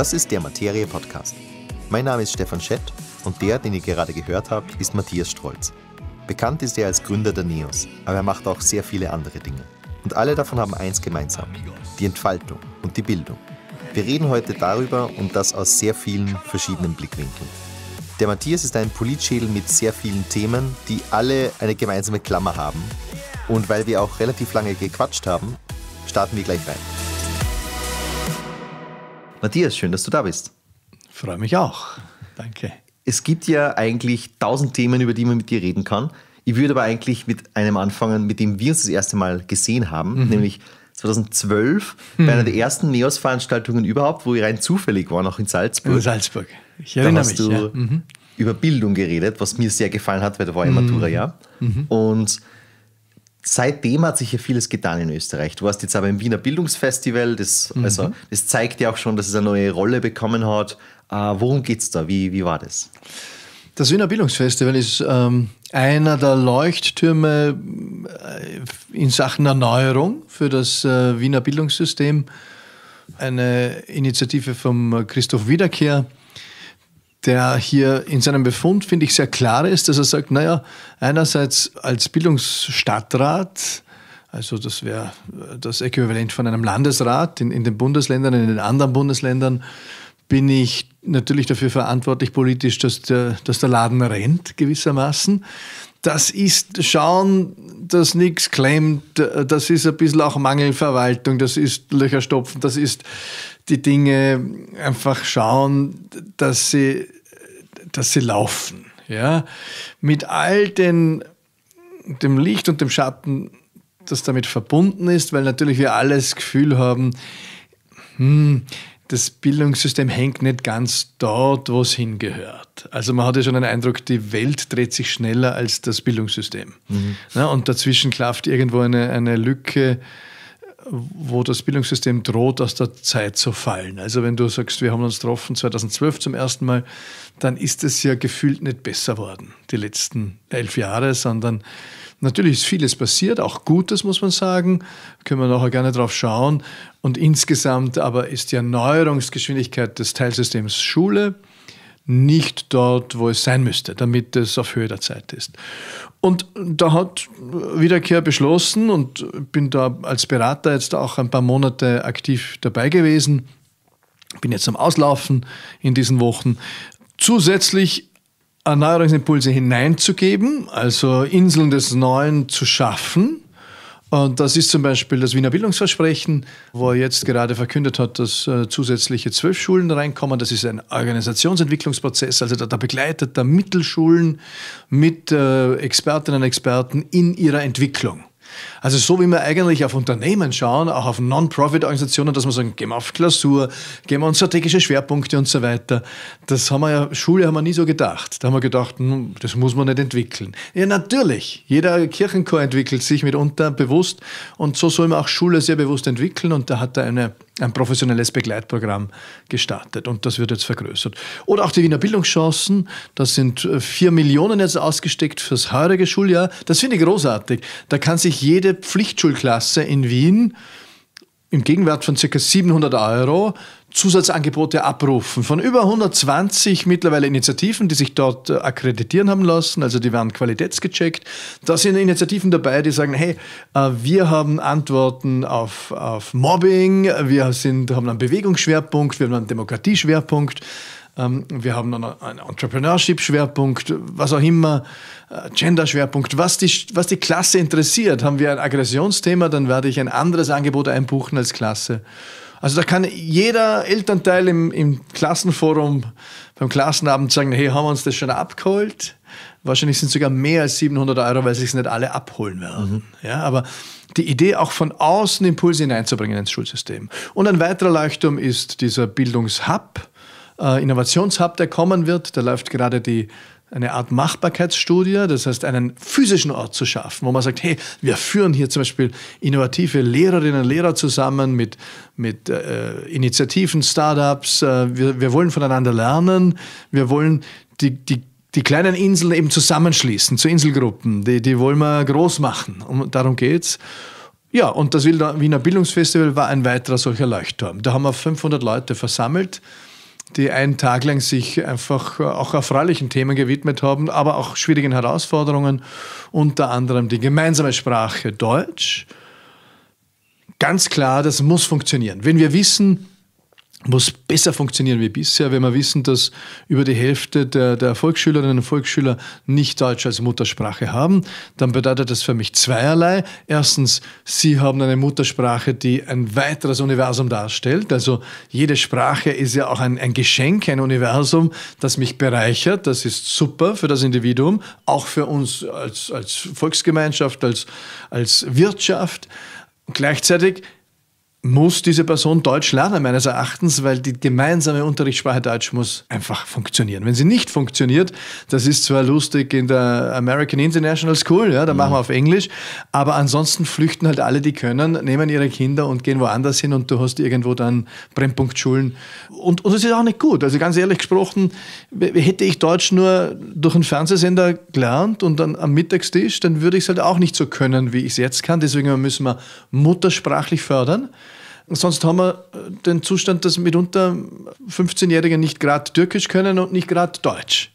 Das ist der Materie Podcast. Mein Name ist Stefan Schett und der, den ihr gerade gehört habt, ist Matthias Strolz. Bekannt ist er als Gründer der NEOS, aber er macht auch sehr viele andere Dinge. Und alle davon haben eins gemeinsam: die Entfaltung und die Bildung. Wir reden heute darüber und das aus sehr vielen verschiedenen Blickwinkeln. Der Matthias ist ein Politschädel mit sehr vielen Themen, die alle eine gemeinsame Klammer haben. Und weil wir auch relativ lange gequatscht haben, starten wir gleich rein. Matthias, schön, dass du da bist. Freue mich auch. Danke. Es gibt ja eigentlich tausend Themen, über die man mit dir reden kann. Ich würde aber eigentlich mit einem anfangen, mit dem wir uns das erste Mal gesehen haben, mhm. nämlich 2012 mhm. bei einer der ersten NEOS-Veranstaltungen überhaupt, wo ich rein zufällig war, noch in Salzburg. In Salzburg. Ich erinnere da hast mich. Du ja. mhm. über Bildung geredet, was mir sehr gefallen hat, weil da war ja. Mhm. mhm. Und seitdem hat sich ja vieles getan in Österreich. Du warst jetzt aber im Wiener Bildungsfestival, das, mhm. also, das zeigt ja auch schon, dass es eine neue Rolle bekommen hat. Äh, worum geht es da? Wie, wie war das? Das Wiener Bildungsfestival ist ähm, einer der Leuchttürme äh, in Sachen Erneuerung für das äh, Wiener Bildungssystem. Eine Initiative von Christoph Wiederkehr, der hier in seinem Befund, finde ich, sehr klar ist, dass er sagt, naja, einerseits als Bildungsstadtrat, also das wäre das Äquivalent von einem Landesrat in, in den Bundesländern, in den anderen Bundesländern, bin ich natürlich dafür verantwortlich politisch, dass der, dass der Laden rennt, gewissermaßen. Das ist schauen, dass nichts klemmt, das ist ein bisschen auch Mangelverwaltung, das ist Löcher stopfen, das ist die Dinge einfach schauen, dass sie, dass sie laufen. Ja? Mit all den, dem Licht und dem Schatten, das damit verbunden ist, weil natürlich wir alle das Gefühl haben, hm, das Bildungssystem hängt nicht ganz dort, wo es hingehört. Also man hat ja schon den Eindruck, die Welt dreht sich schneller als das Bildungssystem. Mhm. Ja, und dazwischen klafft irgendwo eine, eine Lücke, wo das Bildungssystem droht, aus der Zeit zu fallen. Also wenn du sagst, wir haben uns getroffen 2012 zum ersten Mal, dann ist es ja gefühlt nicht besser worden, die letzten elf Jahre, sondern Natürlich ist vieles passiert, auch Gutes muss man sagen, können wir nachher gerne drauf schauen. Und insgesamt aber ist die Erneuerungsgeschwindigkeit des Teilsystems Schule nicht dort, wo es sein müsste, damit es auf Höhe der Zeit ist. Und da hat Wiederkehr beschlossen und bin da als Berater jetzt auch ein paar Monate aktiv dabei gewesen. Bin jetzt am Auslaufen in diesen Wochen. Zusätzlich Erneuerungsimpulse hineinzugeben, also Inseln des Neuen zu schaffen. Und das ist zum Beispiel das Wiener Bildungsversprechen, wo er jetzt gerade verkündet hat, dass äh, zusätzliche zwölf Schulen reinkommen. Das ist ein Organisationsentwicklungsprozess, also da, da begleitet er Mittelschulen mit äh, Expertinnen und Experten in ihrer Entwicklung. Also so wie wir eigentlich auf Unternehmen schauen, auch auf Non-Profit-Organisationen, dass wir sagen, gehen wir auf Klausur, gehen wir uns strategische Schwerpunkte und so weiter. Das haben wir ja, Schule haben wir nie so gedacht. Da haben wir gedacht, hm, das muss man nicht entwickeln. Ja, natürlich. Jeder Kirchenchor entwickelt sich mitunter bewusst und so soll man auch Schule sehr bewusst entwickeln und da hat er eine ein professionelles Begleitprogramm gestartet und das wird jetzt vergrößert. Oder auch die Wiener Bildungschancen, das sind äh, vier Millionen jetzt ausgesteckt fürs heurige Schuljahr. Das finde ich großartig. Da kann sich jede Pflichtschulklasse in Wien im Gegenwert von ca. 700 Euro Zusatzangebote abrufen von über 120 mittlerweile Initiativen, die sich dort äh, akkreditieren haben lassen, also die werden qualitätsgecheckt. Da sind Initiativen dabei, die sagen, hey, äh, wir haben Antworten auf, auf Mobbing, wir sind, haben einen Bewegungsschwerpunkt, wir haben einen Demokratieschwerpunkt, ähm, wir haben einen Entrepreneurship-Schwerpunkt, was auch immer, äh, Gender-Schwerpunkt. Was die, was die Klasse interessiert, haben wir ein Aggressionsthema, dann werde ich ein anderes Angebot einbuchen als Klasse. Also da kann jeder Elternteil im, im Klassenforum beim Klassenabend sagen, hey, haben wir uns das schon abgeholt? Wahrscheinlich sind es sogar mehr als 700 Euro, weil sich es nicht alle abholen werden. Mhm. Ja, aber die Idee auch von außen Impulse hineinzubringen ins Schulsystem. Und ein weiterer Leuchtturm ist dieser Bildungshub, äh, Innovationshub, der kommen wird. Da läuft gerade die eine Art Machbarkeitsstudie, das heißt einen physischen Ort zu schaffen, wo man sagt, hey, wir führen hier zum Beispiel innovative Lehrerinnen und Lehrer zusammen mit, mit äh, Initiativen, Startups. Äh, wir, wir wollen voneinander lernen. Wir wollen die, die, die kleinen Inseln eben zusammenschließen zu Inselgruppen. Die, die wollen wir groß machen. Um, darum geht's. Ja, und das Wiener Bildungsfestival war ein weiterer solcher Leuchtturm. Da haben wir 500 Leute versammelt, die einen Tag lang sich einfach auch erfreulichen Themen gewidmet haben, aber auch schwierigen Herausforderungen, unter anderem die gemeinsame Sprache Deutsch. Ganz klar, das muss funktionieren. Wenn wir wissen, muss besser funktionieren wie bisher, wenn wir wissen, dass über die Hälfte der, der Volksschülerinnen und Volksschüler nicht Deutsch als Muttersprache haben, dann bedeutet das für mich zweierlei. Erstens, sie haben eine Muttersprache, die ein weiteres Universum darstellt. Also jede Sprache ist ja auch ein, ein Geschenk, ein Universum, das mich bereichert. Das ist super für das Individuum, auch für uns als, als Volksgemeinschaft, als, als Wirtschaft. Und gleichzeitig muss diese Person Deutsch lernen, meines Erachtens, weil die gemeinsame Unterrichtssprache Deutsch muss einfach funktionieren. Wenn sie nicht funktioniert, das ist zwar lustig in der American International School, ja, da mhm. machen wir auf Englisch, aber ansonsten flüchten halt alle, die können, nehmen ihre Kinder und gehen woanders hin und du hast irgendwo dann Brennpunktschulen. Und, und das ist auch nicht gut. Also ganz ehrlich gesprochen, hätte ich Deutsch nur durch einen Fernsehsender gelernt und dann am Mittagstisch, dann würde ich es halt auch nicht so können, wie ich es jetzt kann. Deswegen müssen wir muttersprachlich fördern. Sonst haben wir äh, den Zustand, dass mitunter 15-Jährige nicht gerade Türkisch können und nicht gerade Deutsch.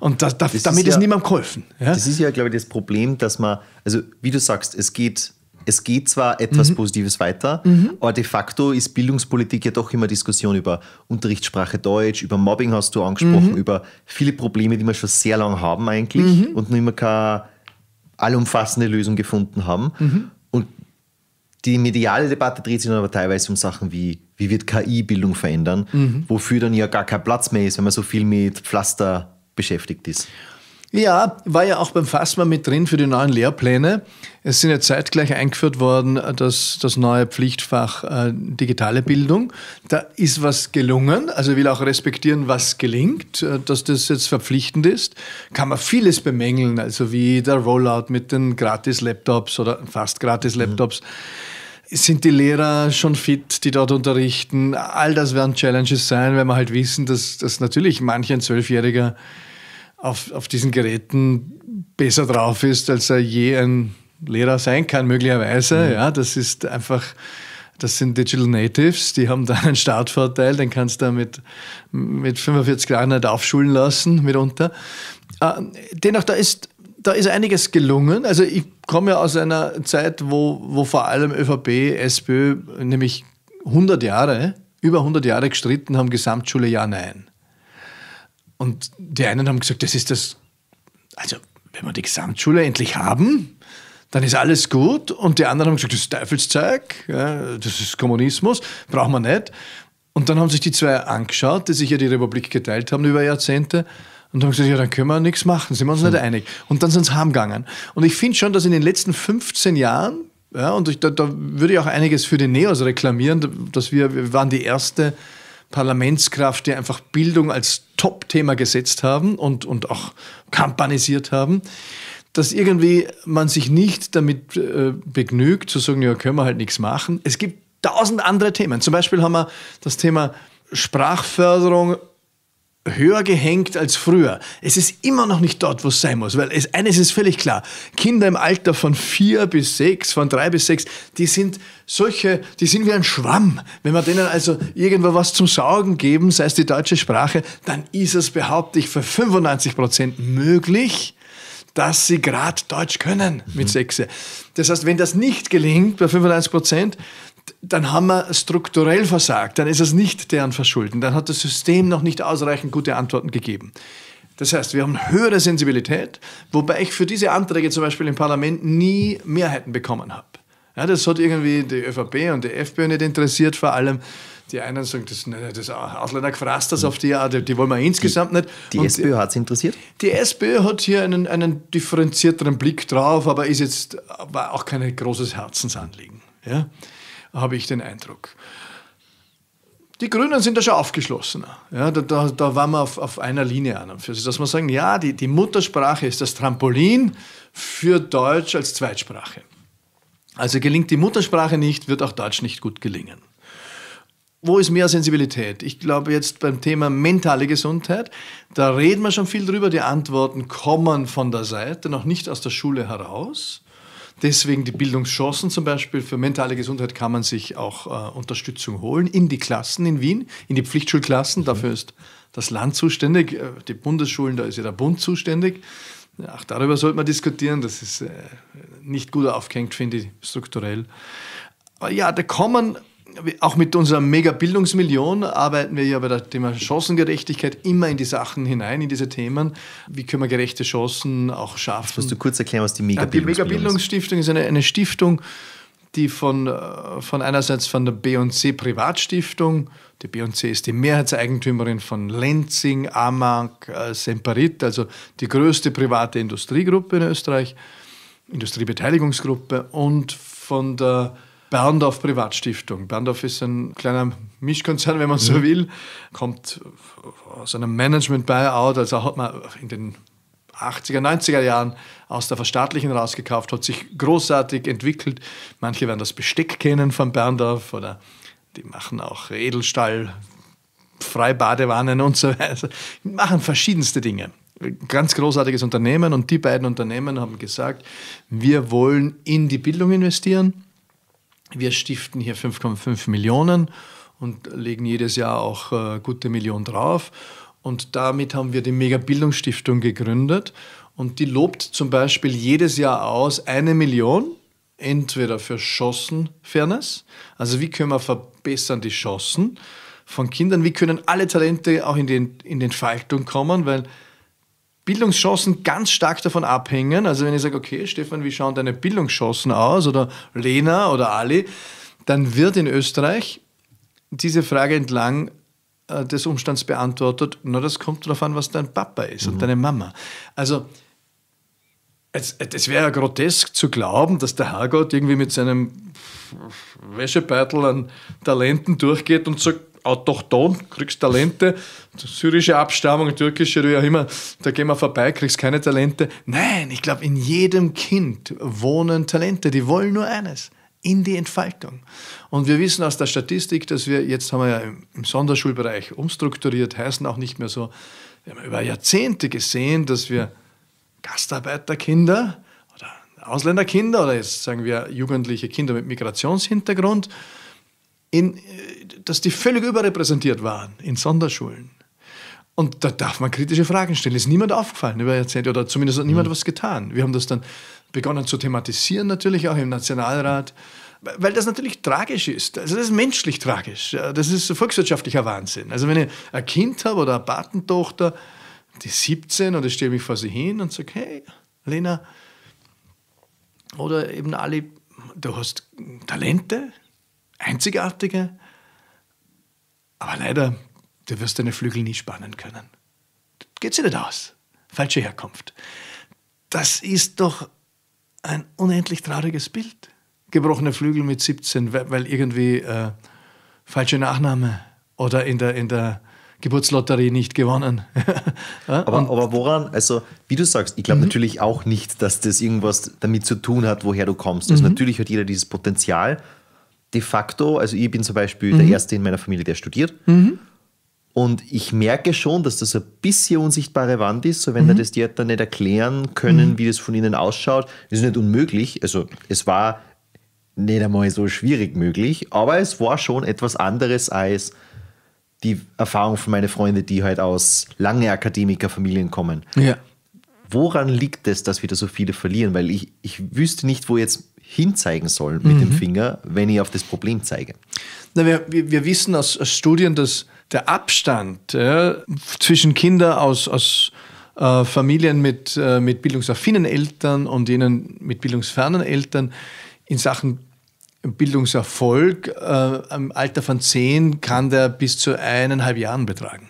Und da, da, damit ist, ja, ist niemandem geholfen. Ja? Das ist ja, glaube ich, das Problem, dass man, also wie du sagst, es geht, es geht zwar etwas mhm. Positives weiter, mhm. aber de facto ist Bildungspolitik ja doch immer Diskussion über Unterrichtssprache Deutsch, über Mobbing hast du angesprochen, mhm. über viele Probleme, die wir schon sehr lange haben eigentlich mhm. und noch immer keine allumfassende Lösung gefunden haben. Die mediale Debatte dreht sich dann aber teilweise um Sachen wie, wie wird KI Bildung verändern, mhm. wofür dann ja gar kein Platz mehr ist, wenn man so viel mit Pflaster beschäftigt ist. Ja, war ja auch beim FASMA mit drin für die neuen Lehrpläne. Es sind ja zeitgleich eingeführt worden, das, das neue Pflichtfach äh, digitale Bildung. Da ist was gelungen. Also ich will auch respektieren, was gelingt. Äh, dass das jetzt verpflichtend ist, kann man vieles bemängeln. Also wie der Rollout mit den Gratis-Laptops oder fast Gratis-Laptops. Mhm sind die Lehrer schon fit, die dort unterrichten? All das werden Challenges sein, wenn wir halt wissen, dass, dass natürlich manch ein Zwölfjähriger auf, auf diesen Geräten besser drauf ist, als er je ein Lehrer sein kann, möglicherweise. Mhm. Ja, das ist einfach, das sind Digital Natives, die haben da einen Startvorteil, den kannst du mit, mit 45 Jahren nicht aufschulen lassen, mitunter. Äh, dennoch, da ist da ist einiges gelungen. Also ich komme ja aus einer Zeit, wo, wo vor allem ÖVP, SPÖ, nämlich 100 Jahre, über 100 Jahre gestritten haben, Gesamtschule ja, nein. Und die einen haben gesagt, das ist das, also wenn wir die Gesamtschule endlich haben, dann ist alles gut. Und die anderen haben gesagt, das ist Teufelszeug, ja, das ist Kommunismus, brauchen wir nicht. Und dann haben sich die zwei angeschaut, die sich ja die Republik geteilt haben über Jahrzehnte und haben gesagt, ja, dann können wir nichts machen, sind wir uns hm. nicht einig. Und dann sind sie heimgegangen. Und ich finde schon, dass in den letzten 15 Jahren, ja, und ich, da, da, würde ich auch einiges für die Neos reklamieren, dass wir, wir waren die erste Parlamentskraft, die einfach Bildung als Top-Thema gesetzt haben und, und auch kampanisiert haben, dass irgendwie man sich nicht damit äh, begnügt, zu sagen, ja, können wir halt nichts machen. Es gibt tausend andere Themen. Zum Beispiel haben wir das Thema Sprachförderung höher gehängt als früher. Es ist immer noch nicht dort, wo es sein muss, weil es, eines ist völlig klar. Kinder im Alter von vier bis sechs, von drei bis sechs, die sind solche, die sind wie ein Schwamm. Wenn wir denen also irgendwo was zum Saugen geben, sei es die deutsche Sprache, dann ist es, behaupte ich, für 95 Prozent möglich, dass sie gerade Deutsch können mit mhm. sechs. Das heißt, wenn das nicht gelingt bei 95 Prozent, dann haben wir strukturell versagt, dann ist es nicht deren Verschulden, dann hat das System noch nicht ausreichend gute Antworten gegeben. Das heißt, wir haben höhere Sensibilität, wobei ich für diese Anträge zum Beispiel im Parlament nie Mehrheiten bekommen habe. Ja, das hat irgendwie die ÖVP und die FPÖ nicht interessiert, vor allem. Die einen sagen, das, das Ausländer gefrasst das auf die Art, die wollen wir insgesamt die, nicht. Die und SPÖ hat es interessiert? Die SPÖ hat hier einen, einen differenzierteren Blick drauf, aber ist jetzt war auch kein großes Herzensanliegen. Ja? Habe ich den Eindruck. Die Grünen sind da schon aufgeschlossener. Ja, da, da, da waren wir auf, auf einer Linie an und für sich, dass wir sagen, ja, die, die Muttersprache ist das Trampolin für Deutsch als Zweitsprache. Also gelingt die Muttersprache nicht, wird auch Deutsch nicht gut gelingen. Wo ist mehr Sensibilität? Ich glaube jetzt beim Thema mentale Gesundheit, da reden wir schon viel drüber. Die Antworten kommen von der Seite, noch nicht aus der Schule heraus. Deswegen die Bildungschancen zum Beispiel. Für mentale Gesundheit kann man sich auch äh, Unterstützung holen in die Klassen in Wien, in die Pflichtschulklassen. Dafür ist das Land zuständig. Äh, die Bundesschulen, da ist ja der Bund zuständig. Auch darüber sollte man diskutieren. Das ist äh, nicht gut aufgehängt, finde ich, strukturell. Aber ja, da kommen auch mit unserer Mega-Bildungsmillion arbeiten wir ja bei der Thema Chancengerechtigkeit immer in die Sachen hinein, in diese Themen. Wie können wir gerechte Chancen auch schaffen? Das musst du kurz erklären, was die Mega-Bildungsmillion ist. Die Mega-Bildungsstiftung ist eine, eine Stiftung, die von, äh, von einerseits von der B&C Privatstiftung, die B&C ist die Mehrheitseigentümerin von Lenzing, Amag, äh, Semperit, also die größte private Industriegruppe in Österreich, Industriebeteiligungsgruppe und von der Berndorf Privatstiftung. Berndorf ist ein kleiner Mischkonzern, wenn man so will, kommt aus einem Management-Buyout, also hat man in den 80er, 90er Jahren aus der Verstaatlichen rausgekauft, hat sich großartig entwickelt. Manche werden das Besteck kennen von Berndorf oder die machen auch Edelstahl, Freibadewannen und so weiter. Die machen verschiedenste Dinge. Ganz großartiges Unternehmen und die beiden Unternehmen haben gesagt, wir wollen in die Bildung investieren wir stiften hier 5,5 Millionen und legen jedes Jahr auch äh, gute Millionen drauf. Und damit haben wir die Mega-Bildungsstiftung gegründet. Und die lobt zum Beispiel jedes Jahr aus eine Million, entweder für Chancenfairness, also wie können wir verbessern die Chancen von Kindern, wie können alle Talente auch in, den, in die Entfaltung kommen, weil Bildungschancen ganz stark davon abhängen. Also wenn ich sage, okay, Stefan, wie schauen deine Bildungschancen aus oder Lena oder Ali, dann wird in Österreich diese Frage entlang äh, des Umstands beantwortet, na, das kommt darauf an, was dein Papa ist mhm. und deine Mama. Also es, es wäre ja grotesk zu glauben, dass der Herrgott irgendwie mit seinem Wäschebeutel an Talenten durchgeht und sagt, autochton, kriegst Talente, syrische Abstammung, türkische, wie auch immer, da gehen wir vorbei, kriegst keine Talente. Nein, ich glaube, in jedem Kind wohnen Talente, die wollen nur eines, in die Entfaltung. Und wir wissen aus der Statistik, dass wir, jetzt haben wir ja im Sonderschulbereich umstrukturiert, heißen auch nicht mehr so, wir haben über Jahrzehnte gesehen, dass wir Gastarbeiterkinder oder Ausländerkinder oder jetzt sagen wir jugendliche Kinder mit Migrationshintergrund, in, dass die völlig überrepräsentiert waren in Sonderschulen. Und da darf man kritische Fragen stellen. Ist niemand aufgefallen über Jahrzehnte oder zumindest hat niemand mhm. was getan. Wir haben das dann begonnen zu thematisieren, natürlich auch im Nationalrat, weil das natürlich tragisch ist. Also das ist menschlich tragisch. Das ist volkswirtschaftlicher Wahnsinn. Also wenn ich ein Kind habe oder eine Patentochter, die 17 und ich stelle mich vor sie hin und sage, hey, Lena, oder eben Ali, du hast Talente, einzigartige, aber leider, du wirst deine Flügel nie spannen können. Geht sie nicht aus. Falsche Herkunft. Das ist doch ein unendlich trauriges Bild. Gebrochene Flügel mit 17, weil irgendwie äh, falsche Nachname oder in der, in der Geburtslotterie nicht gewonnen. ja, aber, aber, woran, also wie du sagst, ich glaube mhm. natürlich auch nicht, dass das irgendwas damit zu tun hat, woher du kommst. Also mhm. natürlich hat jeder dieses Potenzial de facto, also ich bin zum Beispiel mhm. der Erste in meiner Familie, der studiert. Mhm. Und ich merke schon, dass das ein bisschen unsichtbare Wand ist, so wenn mhm. das die Eltern nicht erklären können, mhm. wie das von ihnen ausschaut. Das ist nicht unmöglich. Also es war nicht einmal so schwierig möglich, aber es war schon etwas anderes als die Erfahrung von meinen Freunden, die halt aus lange Akademikerfamilien kommen. Ja. Woran liegt es, dass wir da so viele verlieren? Weil ich, ich wüsste nicht, wo jetzt hinzeigen soll mit mhm. dem Finger, wenn ich auf das Problem zeige? Na, wir, wir wissen aus, aus Studien, dass der Abstand ja, zwischen Kindern aus, aus äh, Familien mit, äh, mit bildungsaffinen Eltern und jenen mit bildungsfernen Eltern in Sachen Bildungserfolg äh, im Alter von zehn kann der bis zu eineinhalb Jahren betragen.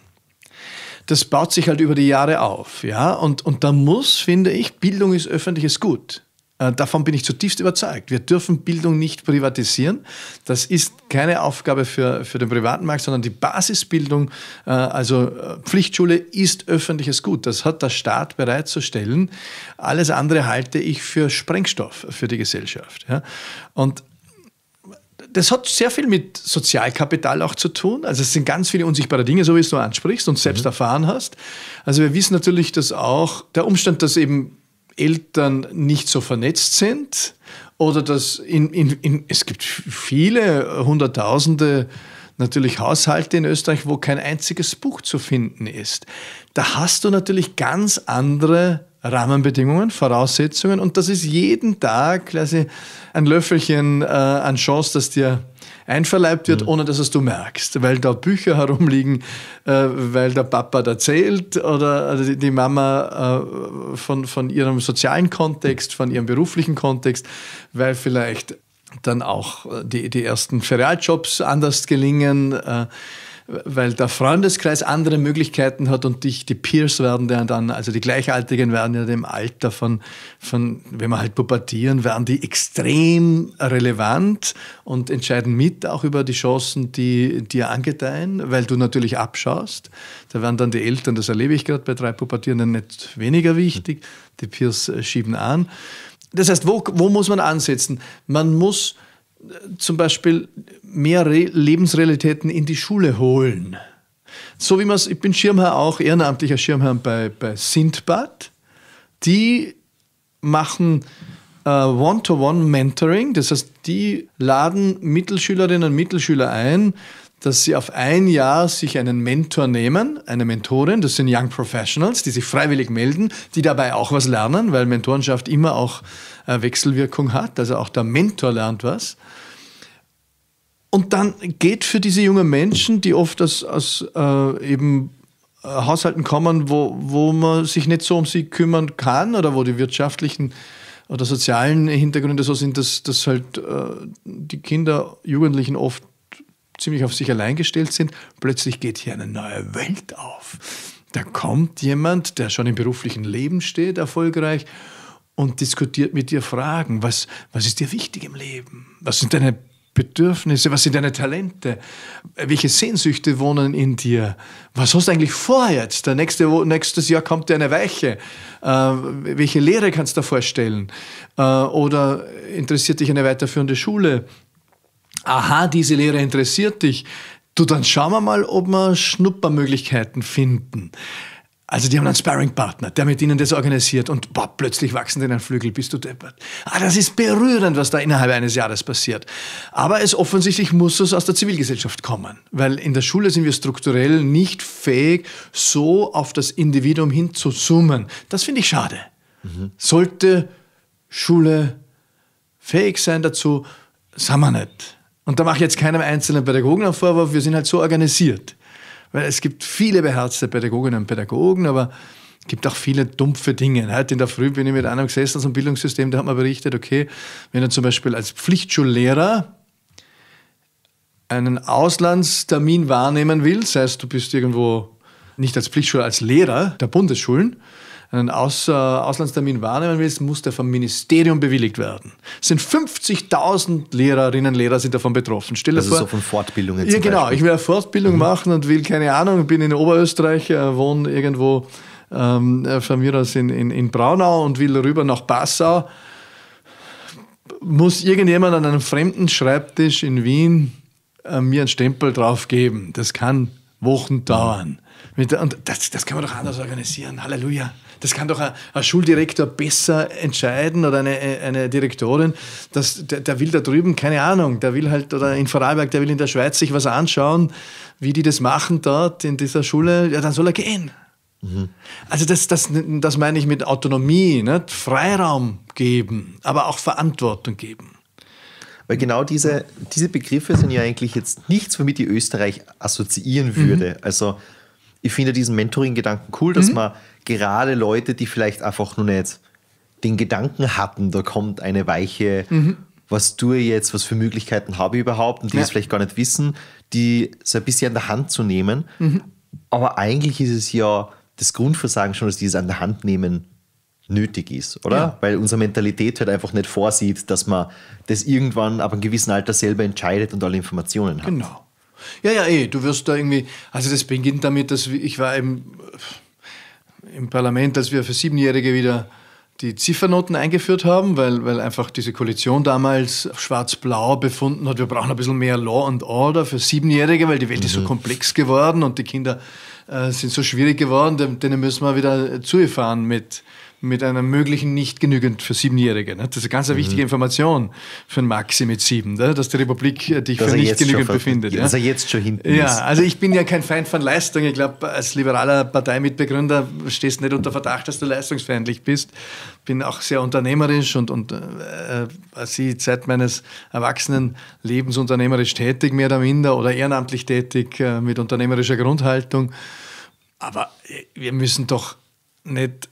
Das baut sich halt über die Jahre auf, ja, und, und da muss, finde ich, Bildung ist öffentliches Gut. Äh, davon bin ich zutiefst überzeugt. Wir dürfen Bildung nicht privatisieren. Das ist keine Aufgabe für, für den privaten Markt, sondern die Basisbildung, äh, also äh, Pflichtschule ist öffentliches Gut. Das hat der Staat bereitzustellen. Alles andere halte ich für Sprengstoff für die Gesellschaft. Und das hat sehr viel mit Sozialkapital auch zu tun. Also es sind ganz viele unsichtbare Dinge, so wie es du ansprichst und selbst mhm. erfahren hast. Also wir wissen natürlich, dass auch der Umstand, dass eben Eltern nicht so vernetzt sind oder dass in, in, in, es gibt viele Hunderttausende natürlich Haushalte in Österreich, wo kein einziges Buch zu finden ist. Da hast du natürlich ganz andere Rahmenbedingungen, Voraussetzungen und das ist jeden Tag quasi ein Löffelchen äh, an Chance, dass dir einverleibt wird, mhm. ohne dass es du merkst, weil da Bücher herumliegen, äh, weil der Papa erzählt oder also die, die Mama äh, von, von ihrem sozialen Kontext, von ihrem beruflichen Kontext, weil vielleicht dann auch äh, die, die ersten Ferialjobs anders gelingen. Äh, weil der Freundeskreis andere Möglichkeiten hat und dich, die Peers werden dann, also die Gleichaltrigen werden ja dem Alter von, von, wenn wir halt pubertieren, werden die extrem relevant und entscheiden mit auch über die Chancen, die dir angedeihen, weil du natürlich abschaust. Da werden dann die Eltern, das erlebe ich gerade bei drei Pubertierenden, nicht weniger wichtig. Die Peers schieben an. Das heißt, wo, wo muss man ansetzen? Man muss zum Beispiel mehr Re Lebensrealitäten in die Schule holen. So wie man es, ich bin Schirmherr auch, ehrenamtlicher Schirmherr bei, bei Sintbad. Die machen äh, One-to-One-Mentoring, das heißt, die laden Mittelschülerinnen und Mittelschüler ein, dass sie auf ein Jahr sich einen Mentor nehmen, eine Mentorin, das sind Young Professionals, die sich freiwillig melden, die dabei auch was lernen, weil Mentorenschaft immer auch äh, Wechselwirkung hat, also auch der Mentor lernt was. Und dann geht für diese jungen Menschen, die oft aus, aus äh, eben äh, Haushalten kommen, wo, wo man sich nicht so um sie kümmern kann oder wo die wirtschaftlichen oder sozialen Hintergründe so sind, dass, dass halt äh, die Kinder, Jugendlichen oft ziemlich auf sich allein gestellt sind. Plötzlich geht hier eine neue Welt auf. Da kommt jemand, der schon im beruflichen Leben steht, erfolgreich, und diskutiert mit dir Fragen. Was, was ist dir wichtig im Leben? Was sind deine Bedürfnisse? Was sind deine Talente? Welche Sehnsüchte wohnen in dir? Was hast du eigentlich vor jetzt? Der nächste, nächstes Jahr kommt dir eine Weiche. Äh, welche Lehre kannst du dir vorstellen? Äh, oder interessiert dich eine weiterführende Schule? Aha, diese Lehre interessiert dich. Du, dann schauen wir mal, ob wir Schnuppermöglichkeiten finden. Also die haben einen Sparringpartner, der mit ihnen das organisiert und boah, plötzlich wachsen denen Flügel, bist du deppert. Ah, das ist berührend, was da innerhalb eines Jahres passiert. Aber es offensichtlich muss es aus der Zivilgesellschaft kommen, weil in der Schule sind wir strukturell nicht fähig, so auf das Individuum hin zu zoomen. Das finde ich schade. Mhm. Sollte Schule fähig sein dazu, sagen wir nicht. Und da mache ich jetzt keinem einzelnen Pädagogen einen Vorwurf, wir sind halt so organisiert. Weil es gibt viele beherzte Pädagoginnen und Pädagogen, aber es gibt auch viele dumpfe Dinge. Heute in der Früh bin ich mit einem gesessen aus dem Bildungssystem, der hat mir berichtet, okay, wenn du zum Beispiel als Pflichtschullehrer einen Auslandstermin wahrnehmen willst, das heißt, du bist irgendwo nicht als Pflichtschule, als Lehrer der Bundesschulen, einen Aus, äh, Auslandstermin wahrnehmen willst, muss der vom Ministerium bewilligt werden. Es sind 50.000 Lehrerinnen und Lehrer sind davon betroffen. Stell dir also vor, so von Fortbildungen Ja, genau. Beispiel. Ich will eine Fortbildung mhm. machen und will, keine Ahnung, bin in Oberösterreich, äh, wohne irgendwo ähm, äh, von mir aus in, in, in Braunau und will rüber nach Passau. Muss irgendjemand an einem fremden Schreibtisch in Wien äh, mir einen Stempel drauf geben. Das kann Wochen dauern. Und das, das kann man doch anders organisieren. Halleluja. Das kann doch ein, ein Schuldirektor besser entscheiden oder eine, eine Direktorin. Das, der, der, will da drüben, keine Ahnung, der will halt, oder in Vorarlberg, der will in der Schweiz sich was anschauen, wie die das machen dort in dieser Schule. Ja, dann soll er gehen. Mhm. Also das, das, das meine ich mit Autonomie, nicht? Freiraum geben, aber auch Verantwortung geben. Weil genau diese, diese Begriffe sind ja eigentlich jetzt nichts, womit die Österreich assoziieren würde. Mhm. Also ich finde diesen Mentoring-Gedanken cool, dass mhm. man gerade Leute, die vielleicht einfach nur nicht den Gedanken hatten, da kommt eine Weiche, mhm. was tue ich jetzt, was für Möglichkeiten habe ich überhaupt und die ja. es vielleicht gar nicht wissen, die so ein bisschen an der Hand zu nehmen. Mhm. Aber eigentlich ist es ja das Grundversagen schon, dass dieses an der Hand nehmen nötig ist, oder? Ja. Weil unsere Mentalität halt einfach nicht vorsieht, dass man das irgendwann ab einem gewissen Alter selber entscheidet und alle Informationen hat. Genau. Ja, ja, eh, du wirst da irgendwie, also das beginnt damit, dass ich war im, im Parlament, als wir für Siebenjährige wieder die Ziffernoten eingeführt haben, weil, weil einfach diese Koalition damals schwarz-blau befunden hat, wir brauchen ein bisschen mehr Law and Order für Siebenjährige, weil die Welt mhm. ist so mhm. komplex geworden und die Kinder äh, sind so schwierig geworden, denen müssen wir wieder zugefahren mit, mit einer möglichen nicht genügend für Siebenjährige. Ne? Das ist eine ganz mhm. wichtige Information für einen Maxi mit sieben, ne? dass die Republik äh, dich dass für nicht genügend befindet. Ja? Dass er jetzt schon hinten ja, ist. also ich bin ja kein Feind von Leistung. Ich glaube, als liberaler Parteimitbegründer stehst du nicht unter Verdacht, dass du leistungsfeindlich bist. Bin auch sehr unternehmerisch und, und äh, sie seit meines erwachsenen Lebens unternehmerisch tätig, mehr oder minder, oder ehrenamtlich tätig äh, mit unternehmerischer Grundhaltung. Aber äh, wir müssen doch nicht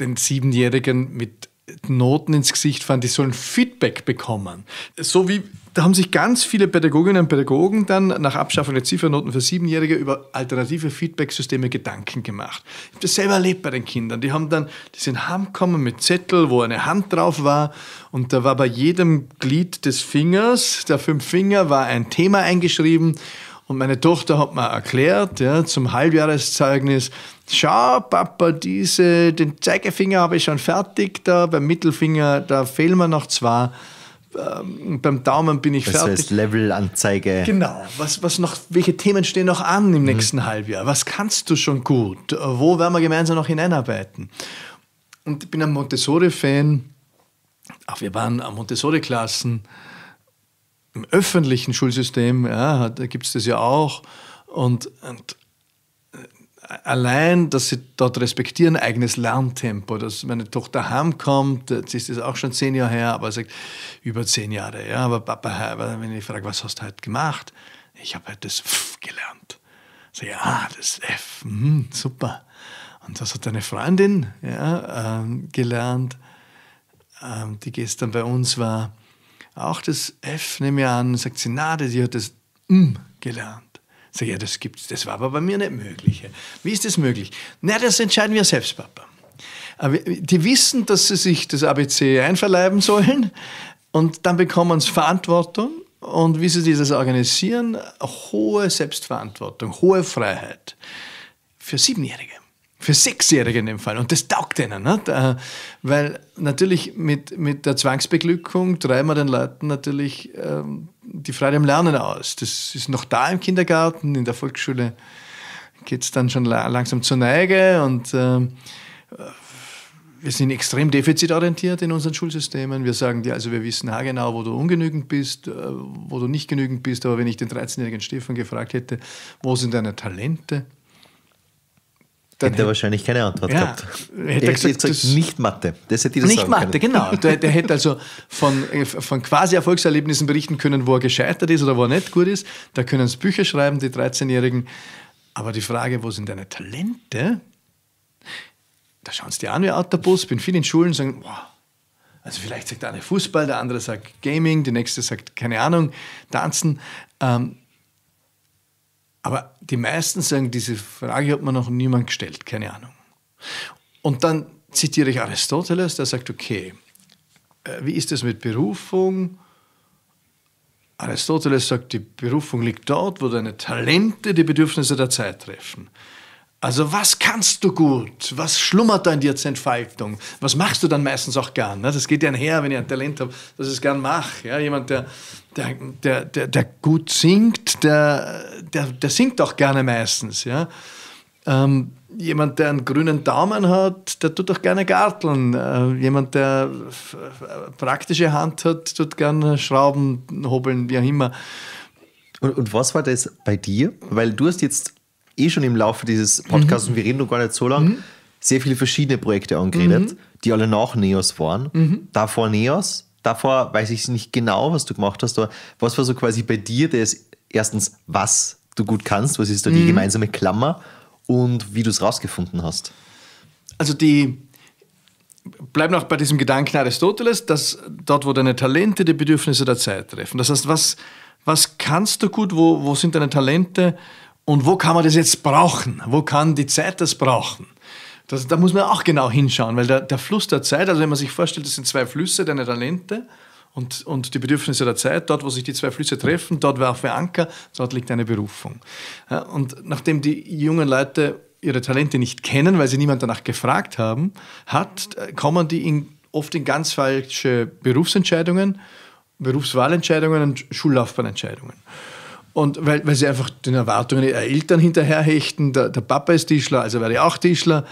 den Siebenjährigen mit Noten ins Gesicht fahren, die sollen Feedback bekommen. So wie, da haben sich ganz viele Pädagoginnen und Pädagogen dann nach Abschaffung der Ziffernoten für Siebenjährige über alternative Feedbacksysteme Gedanken gemacht. Ich habe das selber erlebt bei den Kindern. Die haben dann, die sind heimgekommen mit Zettel, wo eine Hand drauf war und da war bei jedem Glied des Fingers, der fünf Finger, war ein Thema eingeschrieben und meine Tochter hat mir erklärt, ja, zum Halbjahreszeugnis, schau Papa, diese, den Zeigefinger habe ich schon fertig da, beim Mittelfinger, da fehlen mir noch zwei. Ähm, beim Daumen bin ich das fertig. Das heißt Levelanzeige. Genau. Was, was noch, welche Themen stehen noch an im mhm. nächsten Halbjahr? Was kannst du schon gut? Wo werden wir gemeinsam noch hineinarbeiten? Und ich bin ein Montessori-Fan. Auch wir waren an Montessori-Klassen im öffentlichen Schulsystem, ja, gibt es das ja auch. Und, und äh, allein, dass sie dort respektieren, eigenes Lerntempo, dass meine Tochter heimkommt, jetzt ist das auch schon zehn Jahre her, aber sagt, über zehn Jahre, ja, aber Papa, wenn ich frage, was hast du heute gemacht? Ich habe halt das F gelernt. So, ja, das F, mh, super. Und das hat eine Freundin ja, ähm, gelernt, ähm, die gestern bei uns war auch das F, nehme ich an, sagt sie, na, sie hat das M gelernt. Sag ja, das gibt's, das war aber bei mir nicht möglich. Wie ist das möglich? Na, das entscheiden wir selbst, Papa. Aber die wissen, dass sie sich das ABC einverleiben sollen und dann bekommen sie Verantwortung und wie sie dieses organisieren, hohe Selbstverantwortung, hohe Freiheit für Siebenjährige für Sechsjährige in dem Fall. Und das taugt ihnen. Nicht? Äh, weil natürlich mit, mit der Zwangsbeglückung treiben wir den Leuten natürlich ähm, die Freude am Lernen aus. Das ist noch da im Kindergarten, in der Volksschule geht es dann schon langsam zur Neige und äh, wir sind extrem defizitorientiert in unseren Schulsystemen. Wir sagen dir also, wir wissen genau, wo du ungenügend bist, äh, wo du nicht genügend bist. Aber wenn ich den 13-jährigen Stefan gefragt hätte, wo sind deine Talente? Dann hätte er wahrscheinlich keine Antwort ja, gehabt. Hätte er gesagt, gesagt nicht Mathe. Das hätte ich das Nicht Mathe, können. genau. Der, der, hätte also von, von quasi Erfolgserlebnissen berichten können, wo er gescheitert ist oder wo er nicht gut ist. Da können sie Bücher schreiben, die 13-Jährigen. Aber die Frage, wo sind deine Talente? Da schauen sie dir an wie Autobus. bin viel in Schulen und sagen, boah, also vielleicht sagt der eine Fußball, der andere sagt Gaming, die nächste sagt, keine Ahnung, Tanzen. Ähm, aber die meisten sagen, diese Frage hat mir noch niemand gestellt, keine Ahnung. Und dann zitiere ich Aristoteles, der sagt, okay, äh, wie ist es mit Berufung? Aristoteles sagt, die Berufung liegt dort, wo deine Talente die Bedürfnisse der Zeit treffen. Also was kannst du gut? Was schlummert da in dir zur Entfaltung? Was machst du dann meistens auch gern? Ne? Das geht ja einher, wenn ich ein Talent habe, dass ich es gern mache. Ja, jemand, der, der, der, der, der gut singt, der, der, der singt auch gerne meistens. Ja? Ähm, jemand, der einen grünen Daumen hat, der tut auch gerne garteln. Äh, jemand, der praktische Hand hat, tut gerne Schrauben, hobeln, wie auch immer. Und, und was war das bei dir? Weil du hast jetzt eh schon im Laufe dieses Podcasts, mhm. und wir reden noch gar nicht so lange, mhm. sehr viele verschiedene Projekte angeredet, mhm. die alle nach Neos waren. Mhm. Davor Neos, davor weiß ich nicht genau, was du gemacht hast, aber was war so quasi bei dir das erstens, was du gut kannst, was ist da die mhm. gemeinsame Klammer und wie du es rausgefunden hast? Also die bleiben auch bei diesem Gedanken Aristoteles, dass dort, wo deine Talente die Bedürfnisse der Zeit treffen. Das heißt, was, was kannst du gut, wo, wo sind deine Talente? Und wo kann man das jetzt brauchen? Wo kann die Zeit das brauchen? Das, da muss man auch genau hinschauen, weil der, der Fluss der Zeit, also wenn man sich vorstellt, das sind zwei Flüsse, deine Talente und, und die Bedürfnisse der Zeit, dort, wo sich die zwei Flüsse treffen, dort werfe Anker, dort liegt eine Berufung. Ja, und nachdem die jungen Leute ihre Talente nicht kennen, weil sie niemand danach gefragt haben, hat, kommen die in, oft in ganz falsche Berufsentscheidungen, Berufswahlentscheidungen und Schullaufbahnentscheidungen. Und weil, weil sie einfach den Erwartungen ihrer Eltern hinterherhechten, der, der Papa ist Tischler, also werde ich auch Tischler.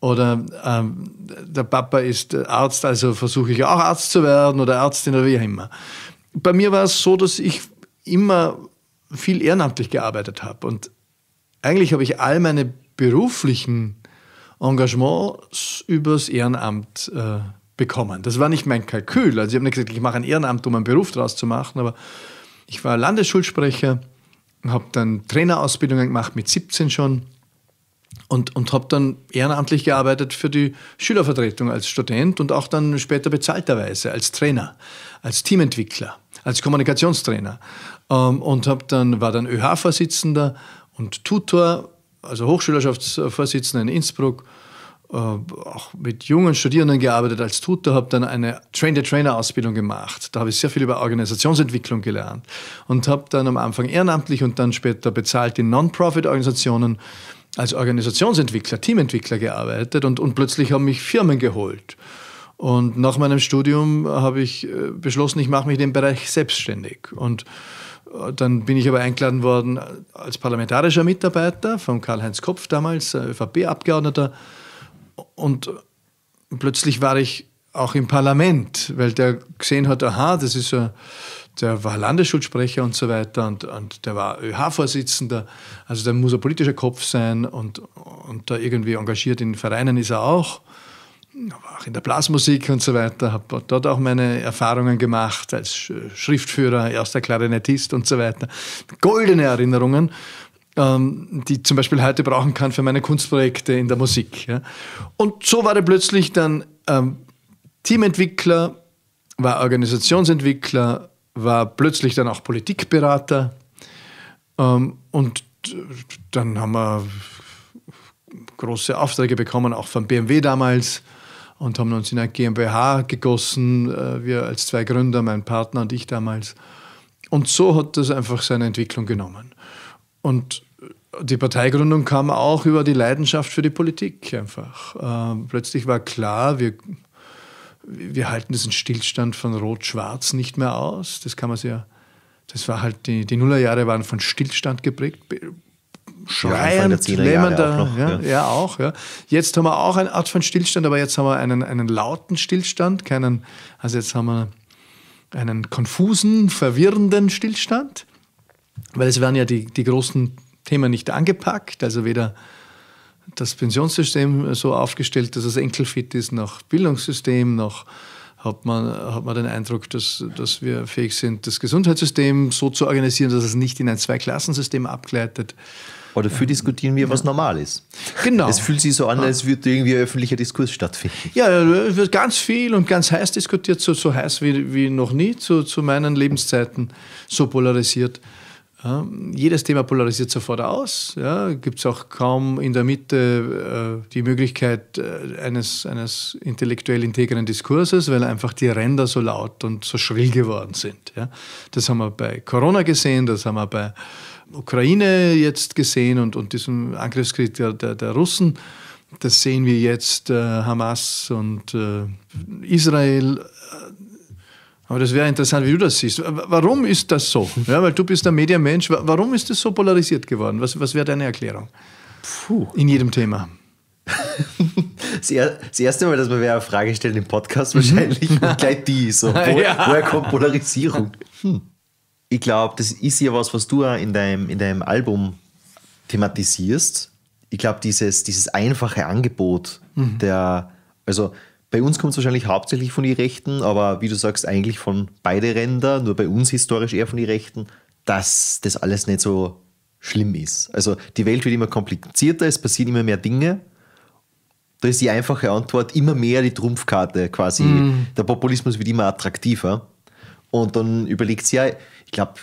Oder ähm, der Papa ist Arzt, also versuche ich auch Arzt zu werden oder Ärztin oder wie auch immer. Bei mir war es so, dass ich immer viel ehrenamtlich gearbeitet habe. Und eigentlich habe ich all meine beruflichen Engagements übers Ehrenamt äh, bekommen. Das war nicht mein Kalkül. Also ich habe nicht gesagt, ich mache ein Ehrenamt, um einen Beruf daraus zu machen, aber ich war Landesschulsprecher, habe dann Trainerausbildungen gemacht mit 17 schon und, und habe dann ehrenamtlich gearbeitet für die Schülervertretung als Student und auch dann später bezahlterweise als Trainer, als Teamentwickler, als Kommunikationstrainer. Ähm, und hab dann, war dann ÖH-Vorsitzender und Tutor, also Hochschülerschaftsvorsitzender in Innsbruck auch mit jungen Studierenden gearbeitet als Tutor, habe dann eine Train-the-Trainer-Ausbildung gemacht. Da habe ich sehr viel über Organisationsentwicklung gelernt und habe dann am Anfang ehrenamtlich und dann später bezahlt in Non-Profit-Organisationen als Organisationsentwickler, Teamentwickler gearbeitet und, und plötzlich haben mich Firmen geholt. Und nach meinem Studium habe ich äh, beschlossen, ich mache mich in dem Bereich selbstständig. Und äh, dann bin ich aber eingeladen worden als parlamentarischer Mitarbeiter von Karl-Heinz Kopf damals, ÖVP-Abgeordneter und plötzlich war ich auch im Parlament, weil der gesehen hat, aha, das ist ein, der war Landesschulsprecher und so weiter und, und der war ÖH-Vorsitzender, also der muss ein politischer Kopf sein und, und da irgendwie engagiert in Vereinen ist er auch, aber auch in der Blasmusik und so weiter, habe dort auch meine Erfahrungen gemacht als Schriftführer, erster Klarinettist und so weiter. Goldene Erinnerungen ähm, die zum Beispiel heute brauchen kann für meine Kunstprojekte in der Musik. Ja. Und so war er plötzlich dann ähm, Teamentwickler, war Organisationsentwickler, war plötzlich dann auch Politikberater. Ähm, und dann haben wir große Aufträge bekommen, auch von BMW damals und haben uns in eine GmbH gegossen, äh, wir als zwei Gründer, mein Partner und ich damals. Und so hat das einfach seine Entwicklung genommen. Und die Parteigründung kam auch über die Leidenschaft für die Politik einfach. Ähm, plötzlich war klar, wir, wir halten diesen Stillstand von Rot-Schwarz nicht mehr aus. Das kann man sehr, das war halt, die, die Nullerjahre waren von Stillstand geprägt. Schreiend, ja, lähmender, auch noch, ja, ja. ja, auch. Ja. Jetzt haben wir auch eine Art von Stillstand, aber jetzt haben wir einen, einen lauten Stillstand, keinen, also jetzt haben wir einen konfusen, verwirrenden Stillstand, weil es werden ja die, die großen Thema nicht angepackt, also weder das Pensionssystem so aufgestellt, dass es enkelfit ist, noch Bildungssystem, noch hat man, hat man den Eindruck, dass, dass wir fähig sind, das Gesundheitssystem so zu organisieren, dass es nicht in ein Zweiklassensystem abgleitet. Aber dafür diskutieren wir, was normal ist. Genau. Es fühlt sich so an, als würde irgendwie ein öffentlicher Diskurs stattfinden. Ja, es wird ganz viel und ganz heiß diskutiert, so, so heiß wie, wie noch nie zu, zu meinen Lebenszeiten, so polarisiert. Ja, jedes Thema polarisiert sofort aus. Ja, Gibt es auch kaum in der Mitte äh, die Möglichkeit äh, eines, eines intellektuell integren Diskurses, weil einfach die Ränder so laut und so schrill geworden sind. Ja. Das haben wir bei Corona gesehen, das haben wir bei Ukraine jetzt gesehen und, und diesem Angriffskrieg der, der, der Russen. Das sehen wir jetzt, äh, Hamas und äh, Israel aber das wäre interessant, wie du das siehst. Warum ist das so? Ja, weil du bist ein Medienmensch. Warum ist das so polarisiert geworden? Was, was wäre deine Erklärung? Puh. In jedem Thema. Das erste Mal, dass wir eine Frage stellen im Podcast, wahrscheinlich mhm. gleich die. So, wo, ja. Woher kommt Polarisierung? Hm. Ich glaube, das ist ja was, was du in deinem, in deinem Album thematisierst. Ich glaube, dieses, dieses einfache Angebot mhm. der, also bei uns kommt es wahrscheinlich hauptsächlich von den Rechten, aber wie du sagst, eigentlich von beide Ränder, nur bei uns historisch eher von den Rechten, dass das alles nicht so schlimm ist. Also die Welt wird immer komplizierter, es passieren immer mehr Dinge. Da ist die einfache Antwort immer mehr die Trumpfkarte quasi. Mm. Der Populismus wird immer attraktiver. Und dann überlegt sie ja, ich glaube,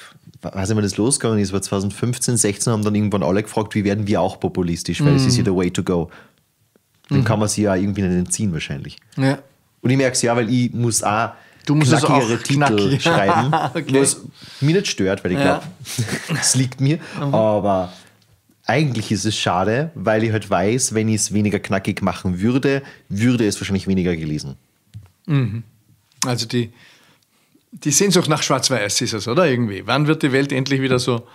weiß nicht, wann das losgegangen ist, war 2015, 16 haben dann irgendwann alle gefragt, wie werden wir auch populistisch, weil es mm. ist ja der way to go. Den mhm. kann man sich ja irgendwie nicht entziehen wahrscheinlich. Ja. Und ich merke es ja, weil ich muss auch du musst knackigere auch Titel knackig. schreiben, okay. was mich nicht stört, weil ich ja. glaube, es liegt mir. Mhm. Aber eigentlich ist es schade, weil ich halt weiß, wenn ich es weniger knackig machen würde, würde es wahrscheinlich weniger gelesen. Mhm. Also die, die Sehnsucht nach Schwarz-Weiß ist es, oder irgendwie? Wann wird die Welt endlich wieder so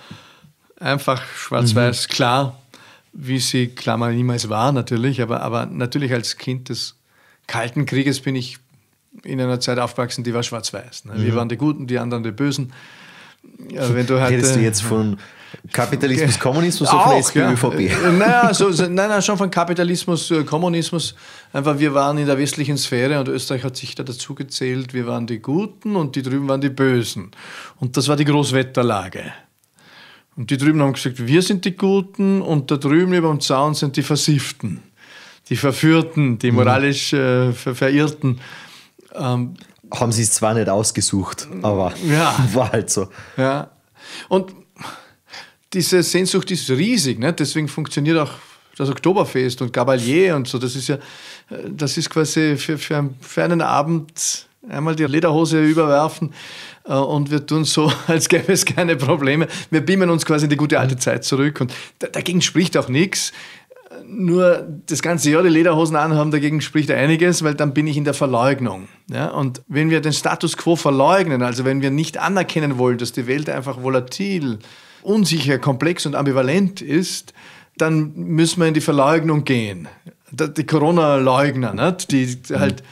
einfach schwarz-weiß, mhm. klar? Wie sie, Klammer, niemals war natürlich, aber, aber natürlich als Kind des Kalten Krieges bin ich in einer Zeit aufgewachsen, die war schwarz-weiß. Ne? Wir mhm. waren die Guten, die anderen die Bösen. Wenn du halt, Redest du jetzt von Kapitalismus, Kommunismus oder von SPÖ, ÖVP? Äh, naja, so, nein, nein, schon von Kapitalismus, äh, Kommunismus. Einfach, wir waren in der westlichen Sphäre und Österreich hat sich da dazu gezählt, wir waren die Guten und die drüben waren die Bösen. Und das war die Großwetterlage. Und die drüben haben gesagt, wir sind die Guten und da drüben über dem Zaun sind die Versifften, die Verführten, die mhm. moralisch äh, Verirrten. Ähm, haben sie es zwar nicht ausgesucht, aber ja. war halt so. Ja. Und diese Sehnsucht ist riesig, ne? deswegen funktioniert auch das Oktoberfest und Gabalier und so. Das ist ja, das ist quasi für, für, einen Abend einmal die Lederhose überwerfen äh, und wir tun so, als gäbe es keine Probleme. Wir beamen uns quasi in die gute alte Zeit zurück und dagegen spricht auch nichts nur das ganze Jahr die Lederhosen anhaben, dagegen spricht einiges, weil dann bin ich in der Verleugnung. Ja? Und wenn wir den Status quo verleugnen, also wenn wir nicht anerkennen wollen, dass die Welt einfach volatil, unsicher, komplex und ambivalent ist, dann müssen wir in die Verleugnung gehen. Die Corona-Leugner, die halt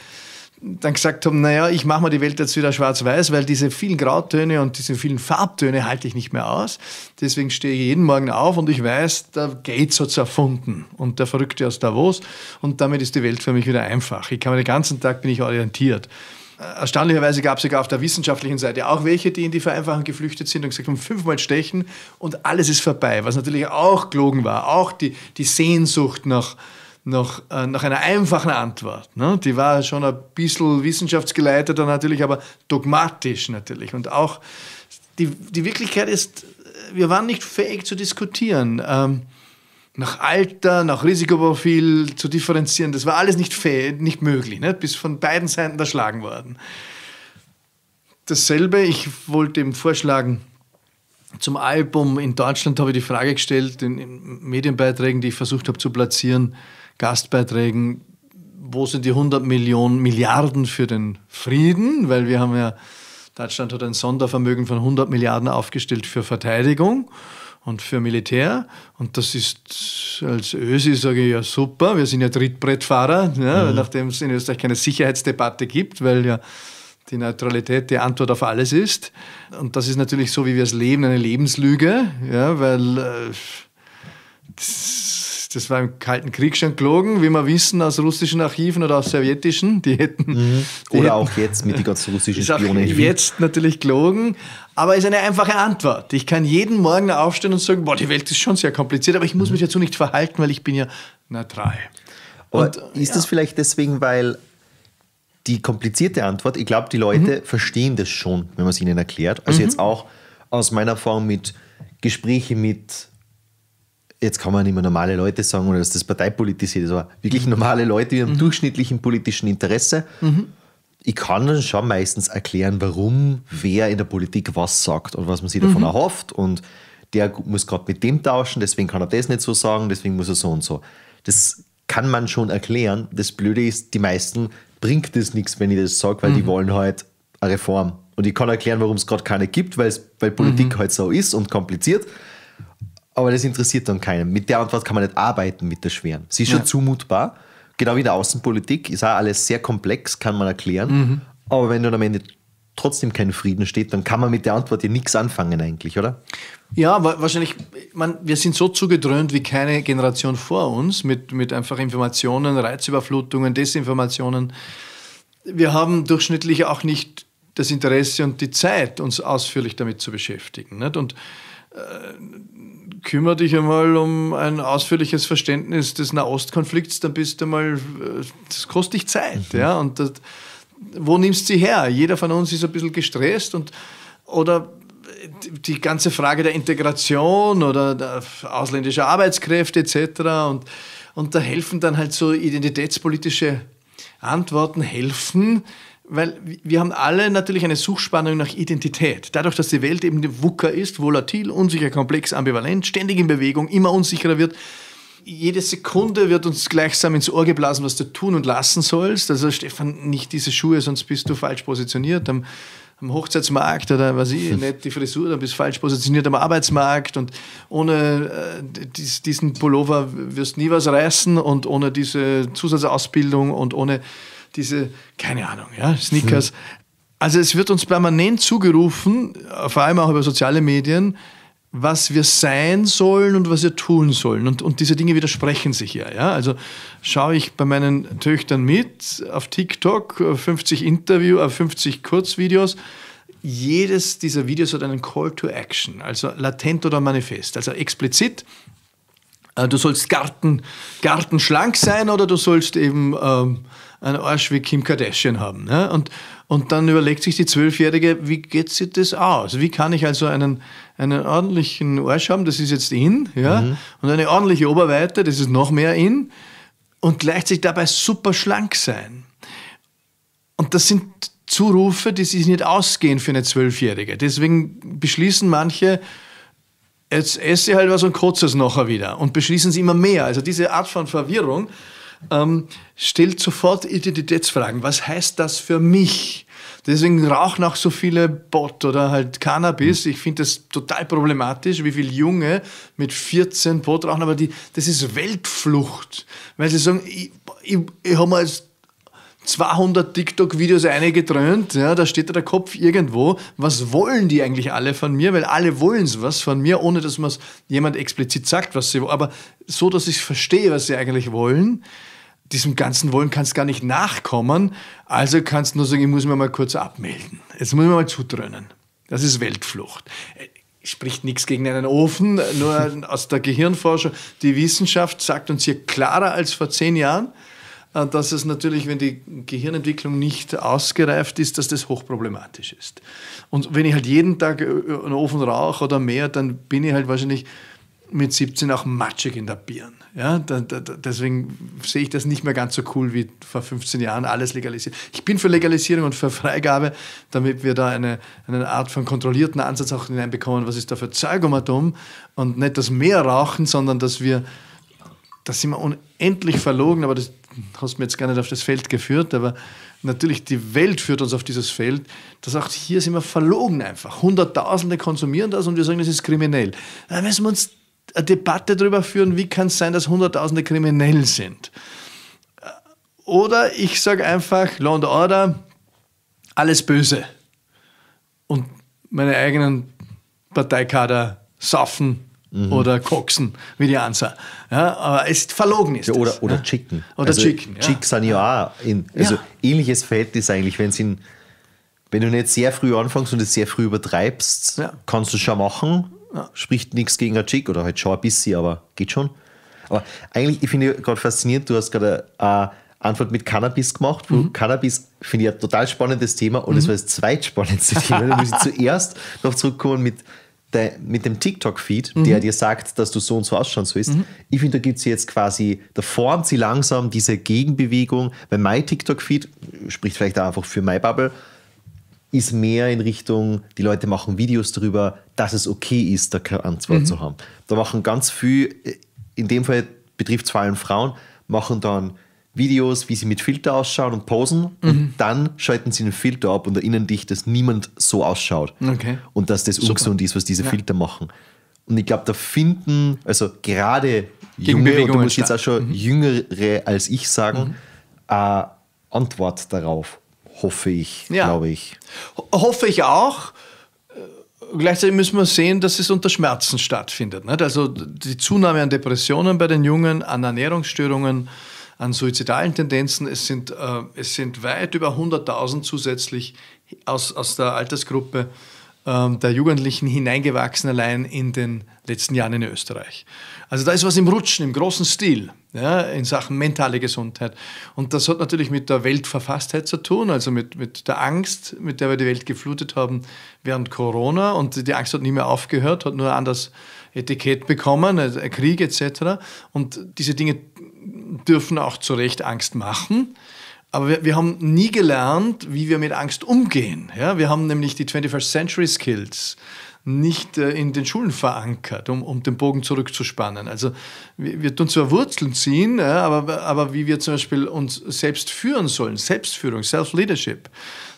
dann gesagt haben, naja, ich mache mal die Welt jetzt wieder schwarz-weiß, weil diese vielen Grautöne und diese vielen Farbtöne halte ich nicht mehr aus. Deswegen stehe ich jeden Morgen auf und ich weiß, der Gates hat es erfunden und der Verrückte aus Davos und damit ist die Welt für mich wieder einfach. Ich kann mir den ganzen Tag bin ich orientiert. Erstaunlicherweise gab es sogar auf der wissenschaftlichen Seite auch welche, die in die Vereinfachung geflüchtet sind und gesagt haben, fünfmal stechen und alles ist vorbei, was natürlich auch gelogen war. Auch die, die Sehnsucht nach, nach, äh, nach einer einfachen Antwort. Ne? Die war schon ein bisschen wissenschaftsgeleitet und natürlich aber dogmatisch natürlich. Und auch die, die Wirklichkeit ist, wir waren nicht fähig zu diskutieren. Ähm, nach Alter, nach Risikoprofil zu differenzieren, das war alles nicht, fähig, nicht möglich. Ne? Bis von beiden Seiten erschlagen worden. Dasselbe, ich wollte eben vorschlagen, zum Album in Deutschland habe ich die Frage gestellt, in Medienbeiträgen, die ich versucht habe zu platzieren, Gastbeiträgen, wo sind die 100 Millionen Milliarden für den Frieden? Weil wir haben ja, Deutschland hat ein Sondervermögen von 100 Milliarden aufgestellt für Verteidigung und für Militär. Und das ist als Ösi, sage ich ja super. Wir sind ja Trittbrettfahrer, ja, mhm. nachdem es in Österreich keine Sicherheitsdebatte gibt, weil ja die Neutralität die Antwort auf alles ist. Und das ist natürlich so, wie wir es leben, eine Lebenslüge, ja, weil äh, das war im Kalten Krieg schon gelogen, wie wir wissen aus russischen Archiven oder aus sowjetischen. Die hätten. Mhm. Die oder hätten, auch jetzt mit den ganzen russischen Spionen. Jetzt natürlich gelogen, aber es ist eine einfache Antwort. Ich kann jeden Morgen aufstehen und sagen: Boah, die Welt ist schon sehr kompliziert, aber ich muss mich dazu nicht verhalten, weil ich bin ja neutral. Und, ist ja. das vielleicht deswegen, weil die komplizierte Antwort, ich glaube, die Leute mhm. verstehen das schon, wenn man es ihnen erklärt. Also mhm. jetzt auch aus meiner Erfahrung mit Gesprächen mit jetzt kann man nicht mehr normale Leute sagen oder dass das parteipolitisiert ist, aber wirklich normale Leute mit einem mhm. durchschnittlichen politischen Interesse. Mhm. Ich kann dann schon meistens erklären, warum wer in der Politik was sagt und was man sich davon mhm. erhofft. Und der muss gerade mit dem tauschen, deswegen kann er das nicht so sagen, deswegen muss er so und so. Das kann man schon erklären. Das Blöde ist, die meisten bringt das nichts, wenn ich das sage, weil die mhm. wollen halt eine Reform. Und ich kann erklären, warum es gerade keine gibt, weil, weil Politik mhm. halt so ist und kompliziert. Aber das interessiert dann keinen. Mit der Antwort kann man nicht arbeiten mit der schweren. Sie ist ja. schon zumutbar. Genau wie in der Außenpolitik ist auch alles sehr komplex, kann man erklären. Mhm. Aber wenn dann am Ende trotzdem kein Frieden steht, dann kann man mit der Antwort ja nichts anfangen eigentlich, oder? Ja, wahrscheinlich, man, wir sind so zugedröhnt wie keine Generation vor uns mit, mit einfach Informationen, Reizüberflutungen, Desinformationen. Wir haben durchschnittlich auch nicht das Interesse und die Zeit, uns ausführlich damit zu beschäftigen. Nicht? Und äh, kümmere dich einmal um ein ausführliches Verständnis des Nahostkonflikts, dann bist du mal, äh, das kostet dich Zeit. Mhm. Ja? Und das, wo nimmst du sie her? Jeder von uns ist ein bisschen gestresst und oder die ganze Frage der Integration oder der ausländischer Arbeitskräfte etc. Und, und da helfen dann halt so identitätspolitische Antworten helfen, weil wir haben alle natürlich eine Suchspannung nach Identität. Dadurch, dass die Welt eben wucker ist, volatil, unsicher, komplex, ambivalent, ständig in Bewegung, immer unsicherer wird, jede Sekunde wird uns gleichsam ins Ohr geblasen, was du tun und lassen sollst. Also Stefan, nicht diese Schuhe, sonst bist du falsch positioniert. Am, am Hochzeitsmarkt oder was ich, nicht die Frisur, dann bist du falsch positioniert am Arbeitsmarkt und ohne äh, dies, diesen Pullover wirst du nie was reißen und ohne diese Zusatzausbildung und ohne diese, keine Ahnung, ja, Sneakers. Also es wird uns permanent zugerufen, vor allem auch über soziale Medien, was wir sein sollen und was wir tun sollen. Und, und diese Dinge widersprechen sich ja, ja. Also schaue ich bei meinen Töchtern mit auf TikTok, 50 Interview, 50 Kurzvideos. Jedes dieser Videos hat einen Call to Action, also latent oder manifest, also explizit. Äh, du sollst Garten, gartenschlank sein oder du sollst eben ähm, einen Arsch wie Kim Kardashian haben. Ne? Und, und dann überlegt sich die Zwölfjährige, wie geht sich das aus? Wie kann ich also einen, einen ordentlichen Arsch haben, das ist jetzt in, ja? Mhm. und eine ordentliche Oberweite, das ist noch mehr in, und gleichzeitig dabei super schlank sein. Und das sind Zurufe, die sich nicht ausgehen für eine Zwölfjährige. Deswegen beschließen manche, jetzt esse ich halt was und kotze es nachher wieder und beschließen sie immer mehr. Also diese Art von Verwirrung ähm, stellt sofort Identitätsfragen. Was heißt das für mich? Deswegen rauchen auch so viele Bot oder halt Cannabis. Ich finde das total problematisch, wie viele Junge mit 14 Bot rauchen, aber die, das ist Weltflucht. Weil sie sagen, ich, ich, ich habe mal jetzt 200 TikTok-Videos eingedröhnt, ja, da steht der Kopf irgendwo. Was wollen die eigentlich alle von mir? Weil alle wollen was von mir, ohne dass man jemand explizit sagt, was sie wollen. Aber so, dass ich verstehe, was sie eigentlich wollen. Diesem ganzen Wollen kannst du gar nicht nachkommen. Also kannst du nur sagen, ich muss mir mal kurz abmelden. Jetzt muss ich mir mal zutrönen. Das ist Weltflucht spricht nichts gegen einen Ofen, nur aus der Gehirnforschung. Die Wissenschaft sagt uns hier klarer als vor zehn Jahren, äh, dass es natürlich, wenn die Gehirnentwicklung nicht ausgereift ist, dass das hochproblematisch ist. Und wenn ich halt jeden Tag äh, einen Ofen rauche oder mehr, dann bin ich halt wahrscheinlich mit 17 auch matschig in der Birne. Ja, da, da, deswegen sehe ich das nicht mehr ganz so cool wie vor 15 Jahren, alles legalisiert. Ich bin für Legalisierung und für Freigabe, damit wir da eine, eine Art von kontrollierten Ansatz auch hineinbekommen, was ist da für Zeug um und nicht das mehr rauchen, sondern dass wir, das sind wir unendlich verlogen, aber das hast mir jetzt gar nicht auf das Feld geführt, aber natürlich die Welt führt uns auf dieses Feld. Da sagt, hier sind wir verlogen einfach. Hunderttausende konsumieren das und wir sagen, das ist kriminell. Da müssen wir uns eine Debatte darüber führen, wie kann es sein, dass Hunderttausende kriminell sind. Oder ich sage einfach, Law and Order, alles böse. Und meine eigenen Parteikader saufen mhm. oder koksen, wie die Ansa. Ja, aber es verlogen ist. Ja, oder, das, oder ja? Chicken. Oder also Chicken. Ja. Chick sind ja auch in, also ähnliches Verhältnis eigentlich, wenn in, wenn du nicht sehr früh anfängst und es sehr früh übertreibst, kannst du schon machen. Spricht nichts gegen ein Chick oder halt schon ein bisschen, aber geht schon. Aber eigentlich, ich finde gerade faszinierend, du hast gerade eine Antwort mit Cannabis gemacht. Mhm. Cannabis finde ich ein total spannendes Thema und es mhm. war das zweitspannendste Thema. Da muss ich zuerst noch zurückkommen mit de, mit dem TikTok-Feed, mhm. der dir sagt, dass du so und so ausschauen sollst. Mhm. Ich finde, da gibt es jetzt quasi, da formt sie langsam diese Gegenbewegung, weil mein TikTok-Feed, spricht vielleicht auch einfach für my Bubble, ist mehr in Richtung, die Leute machen Videos darüber, dass es okay ist, da keine Antwort mhm. zu haben. Da machen ganz viel, in dem Fall betrifft es vor allem Frauen, machen dann Videos, wie sie mit Filter ausschauen und posen mhm. und dann schalten sie den Filter ab und erinnern dich, dass niemand so ausschaut. Okay. Und dass das Super. ungesund ist, was diese ja. Filter machen. Und ich glaube, da finden, also gerade junge, und du musst jetzt auch schon mhm. jüngere als ich sagen, mhm. eine Antwort darauf, hoffe ich, ja. glaube ich. Hoffe ich auch. Gleichzeitig müssen wir sehen, dass es unter Schmerzen stattfindet. Nicht? Also die Zunahme an Depressionen bei den Jungen, an Ernährungsstörungen, an suizidalen Tendenzen. Es sind, äh, es sind weit über 100.000 zusätzlich aus, aus der Altersgruppe äh, der Jugendlichen hineingewachsen, allein in den letzten Jahren in Österreich. Also da ist was im Rutschen, im großen Stil, ja, in Sachen mentale Gesundheit. Und das hat natürlich mit der Weltverfasstheit zu tun, also mit, mit der Angst, mit der wir die Welt geflutet haben während Corona. Und die Angst hat nie mehr aufgehört, hat nur anders Etikett bekommen, also Krieg etc. Und diese Dinge dürfen auch zu Recht Angst machen. Aber wir, wir, haben nie gelernt, wie wir mit Angst umgehen. Ja? Wir haben nämlich die 21st Century Skills nicht äh, in den Schulen verankert, um, um den Bogen zurückzuspannen. Also wir, wir tun zwar Wurzeln ziehen, ja, aber, aber wie wir zum Beispiel uns selbst führen sollen, Selbstführung, Self-Leadership,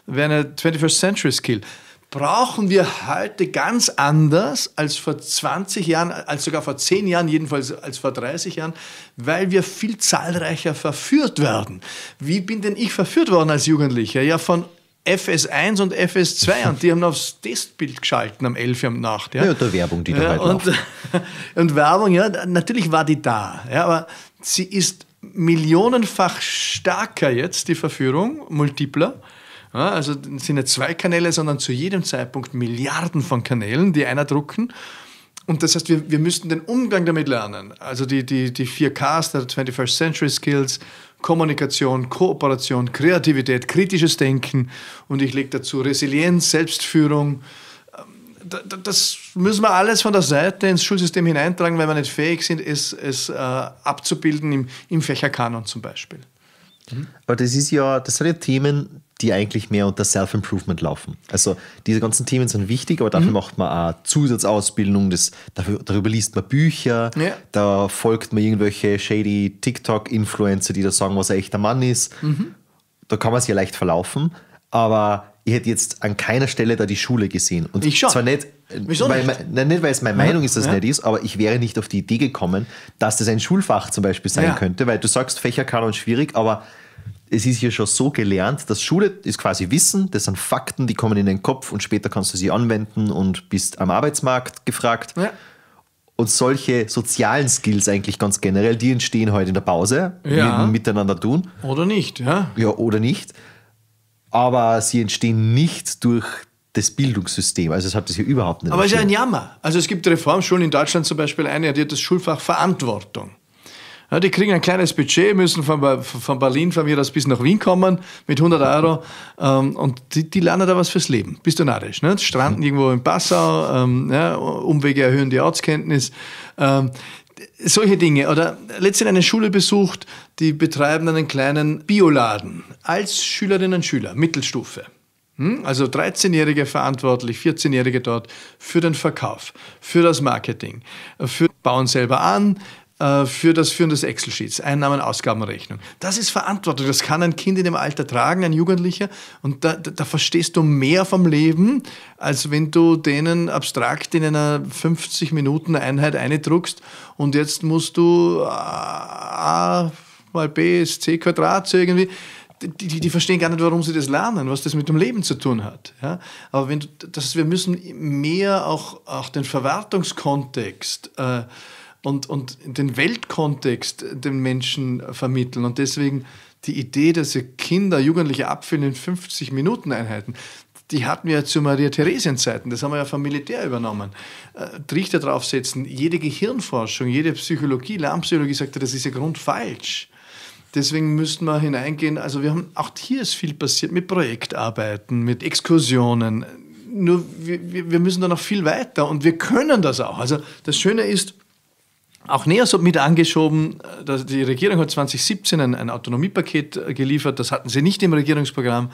wäre eine 21st Century Skill brauchen wir heute ganz anders als vor 20 Jahren, als sogar vor 10 Jahren, jedenfalls als vor 30 Jahren, weil wir viel zahlreicher verführt werden. Wie bin denn ich verführt worden als Jugendlicher? Ja, von FS1 und FS2 und die haben aufs Testbild geschalten am 11 Uhr am Nacht. Ja, ja der Werbung, die da ja, halt und, und Werbung, ja, natürlich war die da, ja, aber sie ist millionenfach stärker jetzt, die Verführung, multipler, ja, also sind nicht zwei Kanäle, sondern zu jedem Zeitpunkt Milliarden von Kanälen, die einer drucken. Und das heißt, wir, wir müssten den Umgang damit lernen. Also die, die, die 4Ks der 21st Century Skills, Kommunikation, Kooperation, Kreativität, kritisches Denken und ich lege dazu Resilienz, Selbstführung. Ähm, das müssen wir alles von der Seite ins Schulsystem hineintragen, weil wir nicht fähig sind, es, es äh, abzubilden im, im Fächerkanon zum Beispiel. Aber das ist ja, das sind ja Themen, die eigentlich mehr unter Self-Improvement laufen. Also diese ganzen Themen sind wichtig, aber dafür mhm. macht man auch Zusatzausbildung, das, dafür, darüber liest man Bücher, ja. da folgt man irgendwelche shady TikTok-Influencer, die da sagen, was ein echter Mann ist. Mhm. Da kann man sich ja leicht verlaufen, aber ich hätte jetzt an keiner Stelle da die Schule gesehen. Und ich schon. zwar nicht, Wieso weil, nicht? nicht, weil es meine Meinung ist, dass es ja. nicht ist, aber ich wäre nicht auf die Idee gekommen, dass das ein Schulfach zum Beispiel sein ja. könnte, weil du sagst, Fächerkanon schwierig, aber es ist hier schon so gelernt, dass Schule ist quasi Wissen, das sind Fakten, die kommen in den Kopf und später kannst du sie anwenden und bist am Arbeitsmarkt gefragt. Ja. Und solche sozialen Skills eigentlich ganz generell, die entstehen heute in der Pause, ja. miteinander tun. Oder nicht, ja. Ja, oder nicht. Aber sie entstehen nicht durch das Bildungssystem. Also es hat das hier überhaupt nicht. Aber es ist ja ein Jammer. Also es gibt Reformschulen in Deutschland zum Beispiel eine, die hat das Schulfach Verantwortung. Ja, die kriegen ein kleines Budget, müssen von, von Berlin von mir aus bis nach Wien kommen mit 100 Euro ähm, und die, die, lernen da was fürs Leben. Bist du narrisch. Ne? Stranden irgendwo in Passau, ähm, ja, Umwege erhöhen die Ortskenntnis. Ähm, solche Dinge. Oder letztens eine Schule besucht, die betreiben einen kleinen Bioladen als Schülerinnen und Schüler, Mittelstufe. Hm? Also 13-Jährige verantwortlich, 14-Jährige dort für den Verkauf, für das Marketing, für bauen selber an, für das Führen des Excel-Sheets, Einnahmen, Ausgabenrechnung. Das ist Verantwortung. Das kann ein Kind in dem Alter tragen, ein Jugendlicher. Und da, da, da verstehst du mehr vom Leben, als wenn du denen abstrakt in einer 50-Minuten-Einheit eindruckst und jetzt musst du A mal B ist C Quadrat so irgendwie. Die, die, die, verstehen gar nicht, warum sie das lernen, was das mit dem Leben zu tun hat. Ja? Aber wenn du, das, wir müssen mehr auch, auch den Verwertungskontext äh, und, und den Weltkontext den Menschen vermitteln. Und deswegen die Idee, dass sie Kinder, Jugendliche abfüllen in 50 Minuten Einheiten, die hatten wir ja zu Maria Theresien-Zeiten, das haben wir ja vom Militär übernommen. Äh, Trichter draufsetzen, jede Gehirnforschung, jede Psychologie, Lärmpsychologie sagt, das ist ja grundfalsch. Deswegen müssten wir hineingehen. Also wir haben auch hier ist viel passiert mit Projektarbeiten, mit Exkursionen. Nur wir, wir müssen da noch viel weiter und wir können das auch. Also das Schöne ist, auch NEOS mit angeschoben. Die Regierung hat 2017 ein, ein, Autonomiepaket äh, geliefert. Das hatten sie nicht im Regierungsprogramm.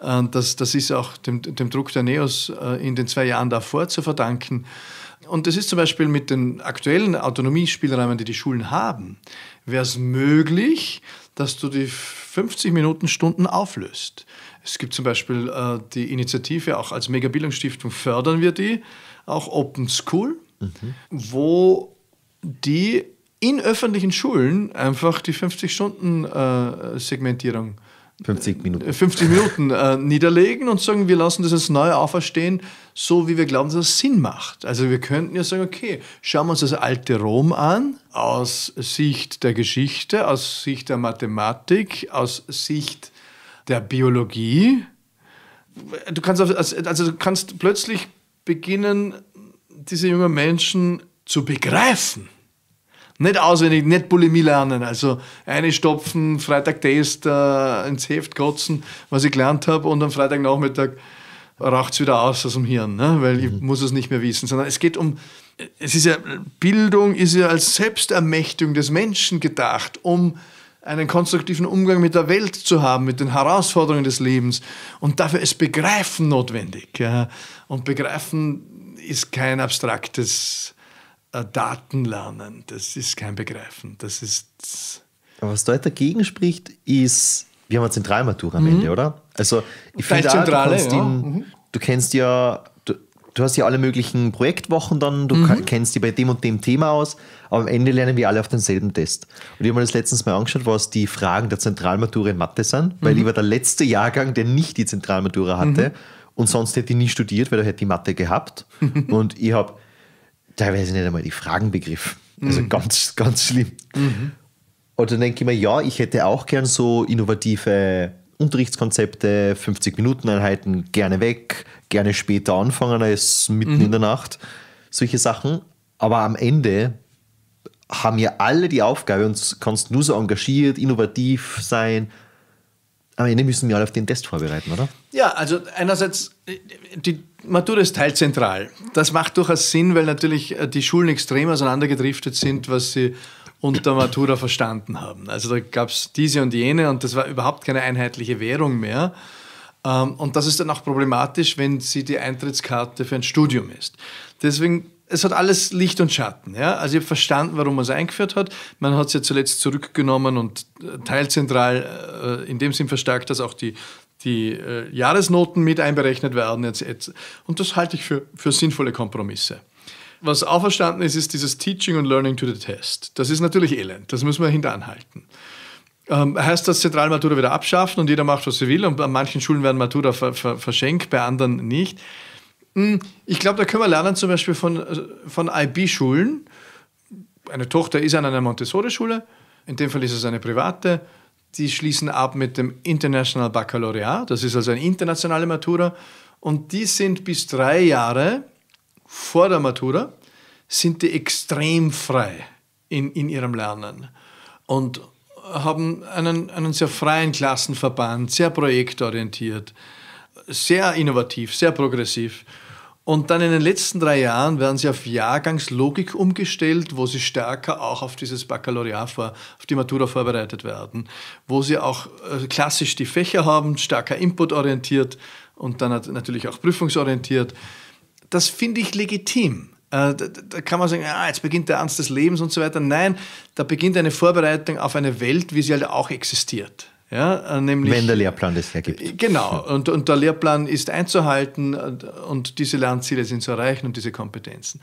Äh, das, das ist auch dem, dem Druck der NEOS äh, in den zwei Jahren davor zu verdanken. Und das ist zum Beispiel mit den aktuellen Autonomiespielräumen, die die Schulen haben, wäre es möglich, dass du die 50 Minuten Stunden auflöst. Es gibt zum Beispiel äh, die Initiative, auch als Megabildungsstiftung fördern wir die, auch Open School, mhm. wo die in öffentlichen Schulen einfach die 50-Stunden-Segmentierung 50 Minuten, 50 Minuten äh, niederlegen und sagen, wir lassen das jetzt neu auferstehen, so wie wir glauben, dass es Sinn macht. Also wir könnten ja sagen, okay, schauen wir uns das alte Rom an, aus Sicht der Geschichte, aus Sicht der Mathematik, aus Sicht der Biologie. Du kannst, also du kannst plötzlich beginnen, diese jungen Menschen zu begreifen. Nicht auswendig, nicht Bulimie lernen. Also eine stopfen, Freitag Test, äh, ins Heft kotzen, was ich gelernt habe, und am Freitagnachmittag raucht es wieder aus aus dem Hirn, ne? weil ich mhm. muss es nicht mehr wissen. Sondern es geht um, es ist ja, Bildung ist ja als Selbstermächtigung des Menschen gedacht, um einen konstruktiven Umgang mit der Welt zu haben, mit den Herausforderungen des Lebens. Und dafür ist Begreifen notwendig. Ja? Und Begreifen ist kein abstraktes äh, Datenlernen. Das ist kein Begreifen. Das ist. Aber was dort dagegen spricht, ist, wir haben eine Zentralmatura am mhm. Ende, oder? Also ich finde, du, ja. mhm. du kennst ja du hast ja alle möglichen Projektwochen dann, du mhm. kennst die bei dem und dem Thema aus, aber am Ende lernen wir alle auf denselben Test. Und ich habe mir das letztens mal angeschaut, was die Fragen der Zentralmatura in Mathe sind, weil mhm. ich war der letzte Jahrgang, der nicht die Zentralmatura hatte mhm. und sonst hätte ich nie studiert, weil da hätte ich Mathe gehabt und ich habe teilweise nicht einmal die Fragen begriffen. Also mhm. ganz, ganz schlimm. Mhm. Und dann denke ich mir, ja, ich hätte auch gern so innovative Unterrichtskonzepte, 50-Minuten-Einheiten gerne weg, gerne später anfangen als mitten mhm. in der Nacht. Solche Sachen. Aber am Ende haben ja alle die Aufgabe und kannst nur so engagiert, innovativ sein. Am Ende müssen wir alle auf den Test vorbereiten, oder? Ja, also einerseits, die Matura ist teilzentral. Das macht durchaus Sinn, weil natürlich äh, die Schulen extrem auseinandergedriftet sind, was sie unter Matura verstanden haben. Also da gab es diese und jene und das war überhaupt keine einheitliche Währung mehr. Ähm, und das ist dann auch problematisch, wenn sie die Eintrittskarte für ein Studium ist. Deswegen, es hat alles Licht und Schatten. Ja? Also ich habe verstanden, warum man es eingeführt hat. Man hat es ja zuletzt zurückgenommen und äh, teilzentral äh, in dem Sinn verstärkt, dass auch die, die äh, Jahresnoten mit einberechnet werden. Und das halte ich für, für sinnvolle Kompromisse. Was auch verstanden ist, ist dieses Teaching und Learning to the Test. Das ist natürlich elend, das müssen wir hintanhalten. Ähm, heißt das Zentralmatura wieder abschaffen und jeder macht, was er will und an manchen Schulen werden Matura ver ver verschenkt, bei anderen nicht. Hm, ich glaube, da können wir lernen zum Beispiel von, äh, von IB-Schulen. Eine Tochter ist an einer Montessori-Schule, in dem Fall ist es eine private. Die schließen ab mit dem International Baccalaureat, das ist also eine internationale Matura. Und die sind bis drei Jahre vor der Matura, sind die extrem frei in, in ihrem Lernen. Und haben einen, einen sehr freien Klassenverband, sehr projektorientiert, sehr innovativ, sehr progressiv. Und dann in den letzten drei Jahren werden sie auf Jahrgangslogik umgestellt, wo sie stärker auch auf dieses Baccalaureat, auf die Matura vorbereitet werden, wo sie auch äh, klassisch die Fächer haben, stärker inputorientiert und dann natürlich auch prüfungsorientiert. Das finde ich legitim. Äh, da, kann man sagen, ah, jetzt beginnt der Ernst des Lebens und so weiter. Nein, da beginnt eine Vorbereitung auf eine Welt, wie sie halt auch existiert. Ja, äh, nämlich, Wenn der Lehrplan das hergibt. Äh, genau, und, und der Lehrplan ist einzuhalten und diese Lernziele sind zu erreichen und diese Kompetenzen.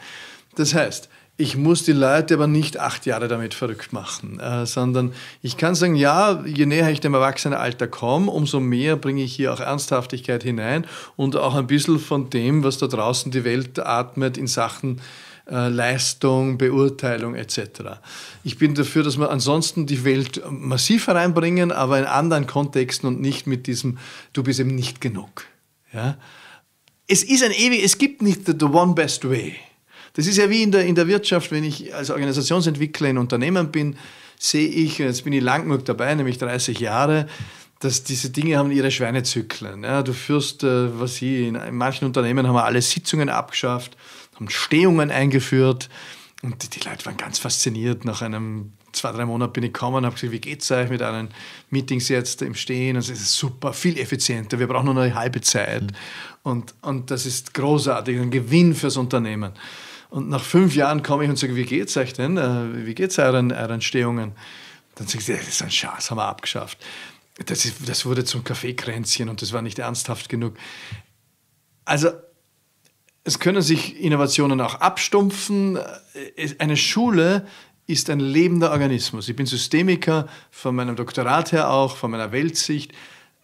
Das heißt, ich muss die Leute aber nicht acht Jahre damit verrückt machen, äh, sondern ich kann sagen, ja, je näher ich dem Erwachsenenalter komme, umso mehr bringe ich hier auch Ernsthaftigkeit hinein und auch ein bisschen von dem, was da draußen die Welt atmet in Sachen Leistung, Beurteilung etc. Ich bin dafür, dass wir ansonsten die Welt massiv hereinbringen, aber in anderen Kontexten und nicht mit diesem, du bist eben nicht genug. Ja? Es ist ein ewig, es gibt nicht the, the one best way. Das ist ja wie in der, in der Wirtschaft, wenn ich als Organisationsentwickler in Unternehmen bin, sehe ich, jetzt bin ich lang genug dabei, nämlich 30 Jahre, dass diese Dinge haben ihre Schweinezyklen. Ja, du führst, äh, was sie, in, in manchen Unternehmen haben wir alle Sitzungen abgeschafft, haben Stehungen eingeführt und die, die Leute waren ganz fasziniert. Nach einem zwei, drei Monaten bin ich gekommen und habe gesagt, wie geht es euch mit euren Meetings jetzt im Stehen? Und es ist super, viel effizienter. Wir brauchen nur eine halbe Zeit. Mhm. Und, und das ist großartig, ein Gewinn fürs Unternehmen. Und nach fünf Jahren komme ich und sage, wie geht's euch denn? Äh, wie geht's euren, euren Stehungen? Dann sagt sie, das ist ein Schatz, haben wir abgeschafft. Das, ist, das wurde zum Kaffeekränzchen und das war nicht ernsthaft genug. Also es können sich Innovationen auch abstumpfen. Eine Schule ist ein lebender Organismus. Ich bin Systemiker von meinem Doktorat her auch, von meiner Weltsicht.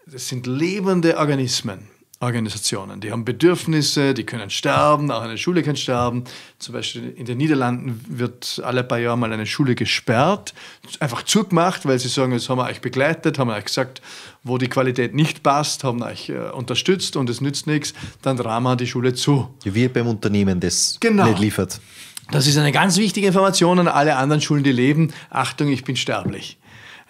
Das sind lebende Organismen. Organisationen. Die haben Bedürfnisse, die können sterben, auch eine Schule kann sterben. Zum Beispiel in den Niederlanden wird alle paar Jahre mal eine Schule gesperrt, einfach zugemacht, weil sie sagen, jetzt haben wir euch begleitet, haben wir euch gesagt, wo die Qualität nicht passt, haben euch äh, unterstützt und es nützt nichts, dann drehen wir die Schule zu. Wie beim Unternehmen, das genau. nicht liefert. Das ist eine ganz wichtige Information an alle anderen Schulen, die leben. Achtung, ich bin sterblich.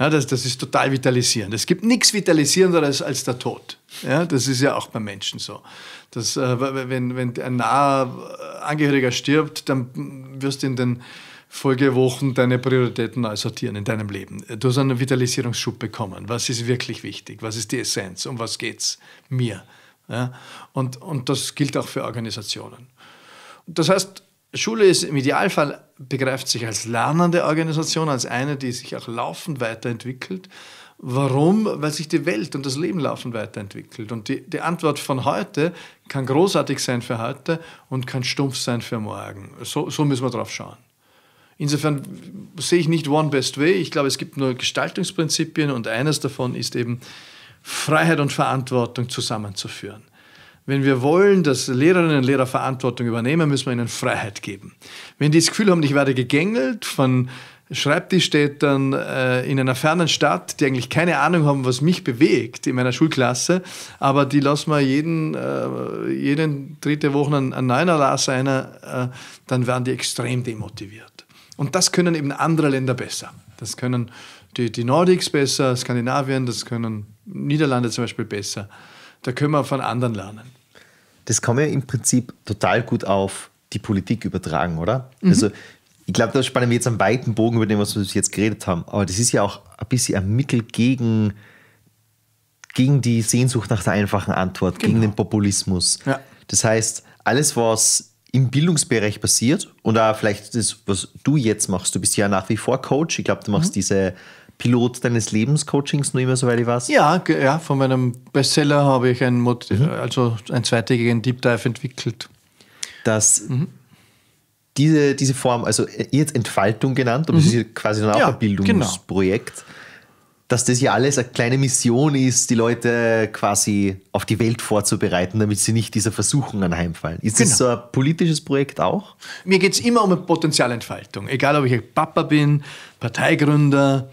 Ja, das, das ist total vitalisierend. Es gibt nichts vitalisierenderes als der Tod. Ja, das ist ja auch beim Menschen so. Das, äh, wenn, wenn ein naher Angehöriger stirbt, dann wirst du in den Folgewochen deine Prioritäten neu sortieren in deinem Leben. Du hast einen Vitalisierungsschub bekommen. Was ist wirklich wichtig? Was ist die Essenz? Um was geht es mir? Ja, und, und das gilt auch für Organisationen. Das heißt, Schule ist im Idealfall begreift sich als lernende Organisation, als eine, die sich auch laufend weiterentwickelt. Warum? Weil sich die Welt und das Leben laufend weiterentwickelt. Und die, die Antwort von heute kann großartig sein für heute und kann stumpf sein für morgen. So, so müssen wir drauf schauen. Insofern sehe ich nicht One Best Way. Ich glaube, es gibt nur Gestaltungsprinzipien und eines davon ist eben Freiheit und Verantwortung zusammenzuführen. Wenn wir wollen, dass Lehrerinnen und Lehrer Verantwortung übernehmen, müssen wir ihnen Freiheit geben. Wenn die das Gefühl haben, ich werde gegängelt von Schreibtischstädtern äh, in einer fernen Stadt, die eigentlich keine Ahnung haben, was mich bewegt in meiner Schulklasse, aber die lassen wir jeden, äh, jeden dritte Woche einen, einen Neuner sein, äh, dann werden die extrem demotiviert. Und das können eben andere Länder besser. Das können die, die Nordics besser, Skandinavien, das können Niederlande zum Beispiel besser. Da können wir von anderen lernen. Das kann man im Prinzip total gut auf die Politik übertragen, oder? Mhm. Also ich glaube, da spannen wir jetzt einen weiten Bogen über dem, was wir jetzt geredet haben. Aber das ist ja auch ein bisschen ein Mittel gegen, gegen die Sehnsucht nach der einfachen Antwort, genau. gegen den Populismus. Ja. Das heißt, alles, was im Bildungsbereich passiert und auch vielleicht das, was du jetzt machst, du bist ja nach wie vor Coach. Ich glaube, du machst mhm. diese Pilot deines Lebens-Coachings nur immer, soweit ich weiß? Ja, ja, von meinem Bestseller habe ich ein, mhm. also einen zweitägigen Deep Dive entwickelt. Das, mhm. diese, diese Form, also jetzt Entfaltung genannt, aber mhm. das ist quasi dann auch ja, ein. Bildungsprojekt. Genau. Dass das ja alles eine kleine Mission ist, die Leute quasi auf die Welt vorzubereiten, damit sie nicht dieser Versuchung anheimfallen. Ist genau. das so ein politisches Projekt auch? Mir geht es immer um eine Potenzialentfaltung. Egal, ob ich Papa bin, Parteigründer,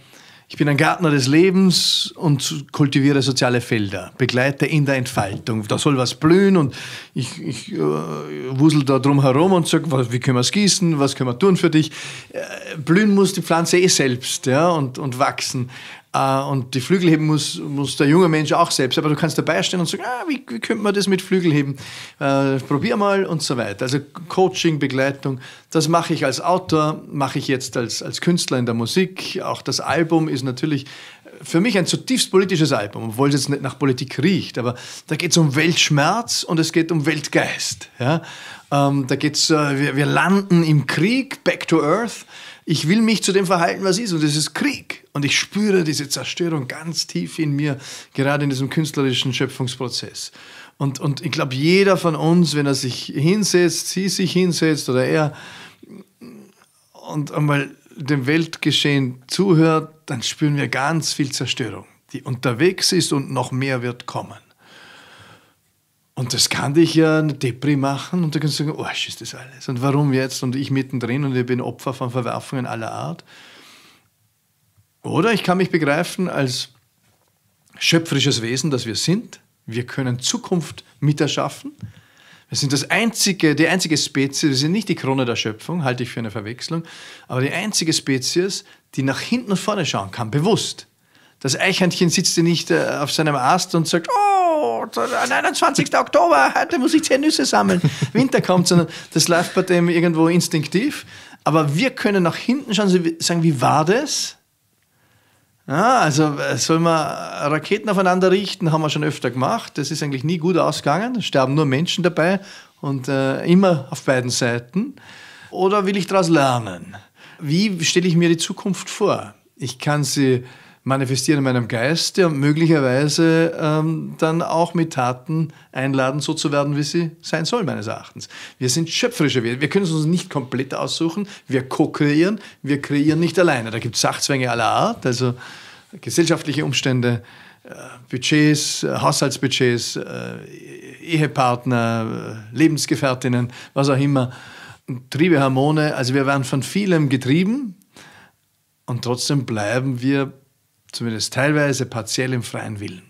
ich bin ein Gärtner des Lebens und kultiviere soziale Felder, begleite in der Entfaltung. Da soll was blühen und ich, ich äh, wusel da drum herum und sage, wie können wir es gießen, was können wir tun für dich. Äh, blühen muss die Pflanze eh selbst ja, und, und wachsen. Äh, und die Flügel heben muss, muss der junge Mensch auch selbst. Aber du kannst dabei stehen und sagen, ah, wie, wie könnte man das mit Flügel heben? Äh, probier mal und so weiter. Also Coaching, Begleitung, das mache ich als Autor, mache ich jetzt als, als Künstler in der Musik. Auch das Album ist natürlich für mich ein zutiefst politisches Album, obwohl es jetzt nicht nach Politik riecht. Aber da geht es um Weltschmerz und es geht um Weltgeist. Ja? Ähm, da geht's, äh, wir, wir landen im Krieg, back to earth ich will mich zu dem verhalten, was ist, und das ist Krieg. Und ich spüre diese Zerstörung ganz tief in mir, gerade in diesem künstlerischen Schöpfungsprozess. Und, und ich glaube, jeder von uns, wenn er sich hinsetzt, sie sich hinsetzt oder er und einmal dem Weltgeschehen zuhört, dann spüren wir ganz viel Zerstörung, die unterwegs ist und noch mehr wird kommen. Und das kann dich ja eine Depri machen und du kannst sagen, oh, ist das alles. Und warum jetzt? Und ich mittendrin und ich bin Opfer von Verwerfungen aller Art. Oder ich kann mich begreifen als schöpferisches Wesen, das wir sind. Wir können Zukunft miterschaffen. Wir sind das einzige, die einzige Spezies, wir sind nicht die Krone der Schöpfung, halte ich für eine Verwechslung, aber die einzige Spezies, die nach hinten und vorne schauen kann, bewusst. Das Eichhörnchen sitzt nicht äh, auf seinem Ast und sagt, oh, 29. Oktober, heute muss ich zehn Nüsse sammeln. Winter kommt, sondern das läuft bei dem irgendwo instinktiv. Aber wir können nach hinten schauen und sagen, wie war das? Ja, also äh, soll man Raketen aufeinander richten, haben wir schon öfter gemacht. Das ist eigentlich nie gut ausgegangen. Es sterben nur Menschen dabei und äh, immer auf beiden Seiten. Oder will ich daraus lernen? Wie stelle ich mir die Zukunft vor? Ich kann sie manifestieren in meinem Geist und möglicherweise ähm, dann auch mit Taten einladen, so zu werden, wie sie sein soll, meines Erachtens. Wir sind schöpferische Wesen. Wir können es uns nicht komplett aussuchen. Wir co-kreieren. Wir kreieren nicht alleine. Da gibt es Sachzwänge aller Art, also gesellschaftliche Umstände, äh, Budgets, äh, Haushaltsbudgets, äh, Ehepartner, äh, Lebensgefährtinnen, was auch immer. Triebe, Hormone, also wir werden von vielem getrieben und trotzdem bleiben wir zumindest teilweise partiell im freien Willen.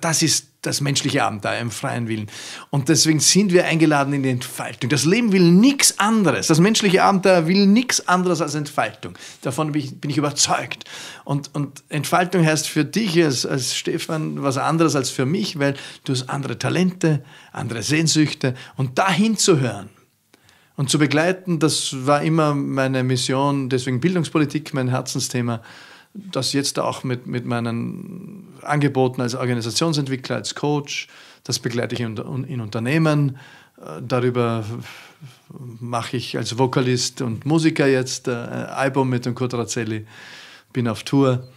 Das ist das menschliche Abenteuer im freien Willen. Und deswegen sind wir eingeladen in die Entfaltung. Das Leben will nichts anderes. Das menschliche Abenteuer will nichts anderes als Entfaltung. Davon bin ich, überzeugt. Und, und, Entfaltung heißt für dich als, als Stefan was anderes als für mich, weil du hast andere Talente, andere Sehnsüchte. Und dahin zu hören und zu begleiten, das war immer meine Mission. Deswegen Bildungspolitik mein Herzensthema das jetzt auch mit, mit meinen Angeboten als Organisationsentwickler, als Coach, das begleite ich in, in Unternehmen, darüber mache ich als Vokalist und Musiker jetzt ein Album mit dem Kurt Razzelli. Bin auf Tour,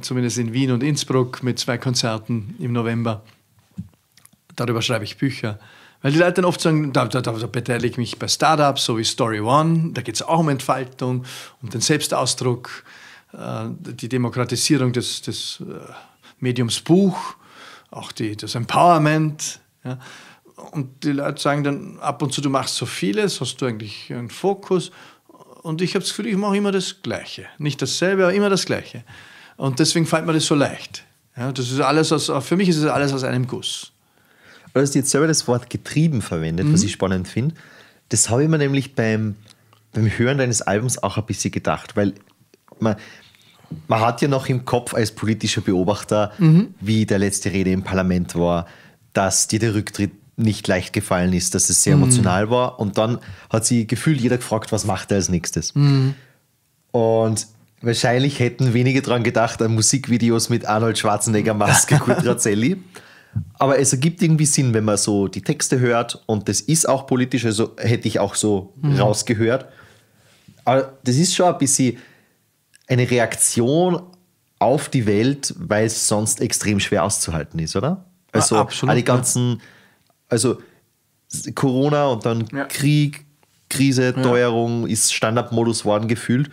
zumindest in Wien und Innsbruck mit zwei Konzerten im November. Darüber schreibe ich Bücher. Weil die Leute dann oft sagen, da, da, da beteilige ich mich bei Startups, so wie Story One, da geht es auch um Entfaltung, um den Selbstausdruck, äh, die Demokratisierung des, des äh, Mediums Buch, auch die, das Empowerment. Ja. Und die Leute sagen dann ab und zu, du machst so vieles, hast du eigentlich einen Fokus. Und ich habe das Gefühl, ich mache immer das Gleiche. Nicht dasselbe, aber immer das Gleiche. Und deswegen fällt mir das so leicht. Ja, das ist alles aus, für mich ist es alles aus einem Guss. Du hast jetzt selber das Wort getrieben verwendet, mhm. was ich spannend finde. Das habe ich mir nämlich beim, beim Hören deines Albums auch ein bisschen gedacht, weil man, man hat ja noch im Kopf als politischer Beobachter, mhm. wie der letzte Rede im Parlament war, dass dir der Rücktritt nicht leicht gefallen ist, dass es sehr mhm. emotional war. Und dann hat sie gefühlt jeder gefragt, was macht er als nächstes. Mhm. Und wahrscheinlich hätten wenige daran gedacht, an Musikvideos mit Arnold Schwarzenegger, Maske, Kurt Razzelli. Aber es ergibt irgendwie Sinn, wenn man so die Texte hört und das ist auch politisch, also hätte ich auch so mhm. rausgehört. Aber das ist schon ein bisschen eine Reaktion auf die Welt, weil es sonst extrem schwer auszuhalten ist, oder? Also ja, absolut, die ganzen, also Corona und dann ja. Krieg, Krise, Teuerung ist Standardmodus worden gefühlt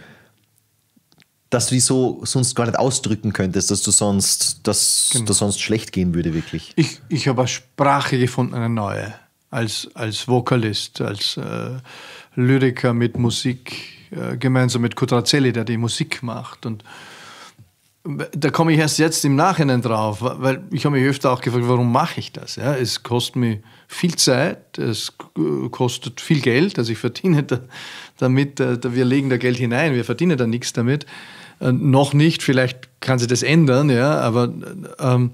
dass du die so sonst gar nicht ausdrücken könntest, dass du sonst, dass genau. das sonst schlecht gehen würde, wirklich. Ich, ich habe eine Sprache gefunden, eine neue, als, als Vokalist, als äh, Lyriker mit Musik, äh, gemeinsam mit Kutrazelli, der die Musik macht. Und da komme ich erst jetzt im Nachhinein drauf, weil ich habe mich öfter auch gefragt, warum mache ich das? Ja, es kostet mir viel Zeit, es kostet viel Geld, also ich verdiene da, damit, äh, wir legen da Geld hinein, wir verdienen da nichts damit. Äh, noch nicht, vielleicht kann sich das ändern, ja, aber ähm,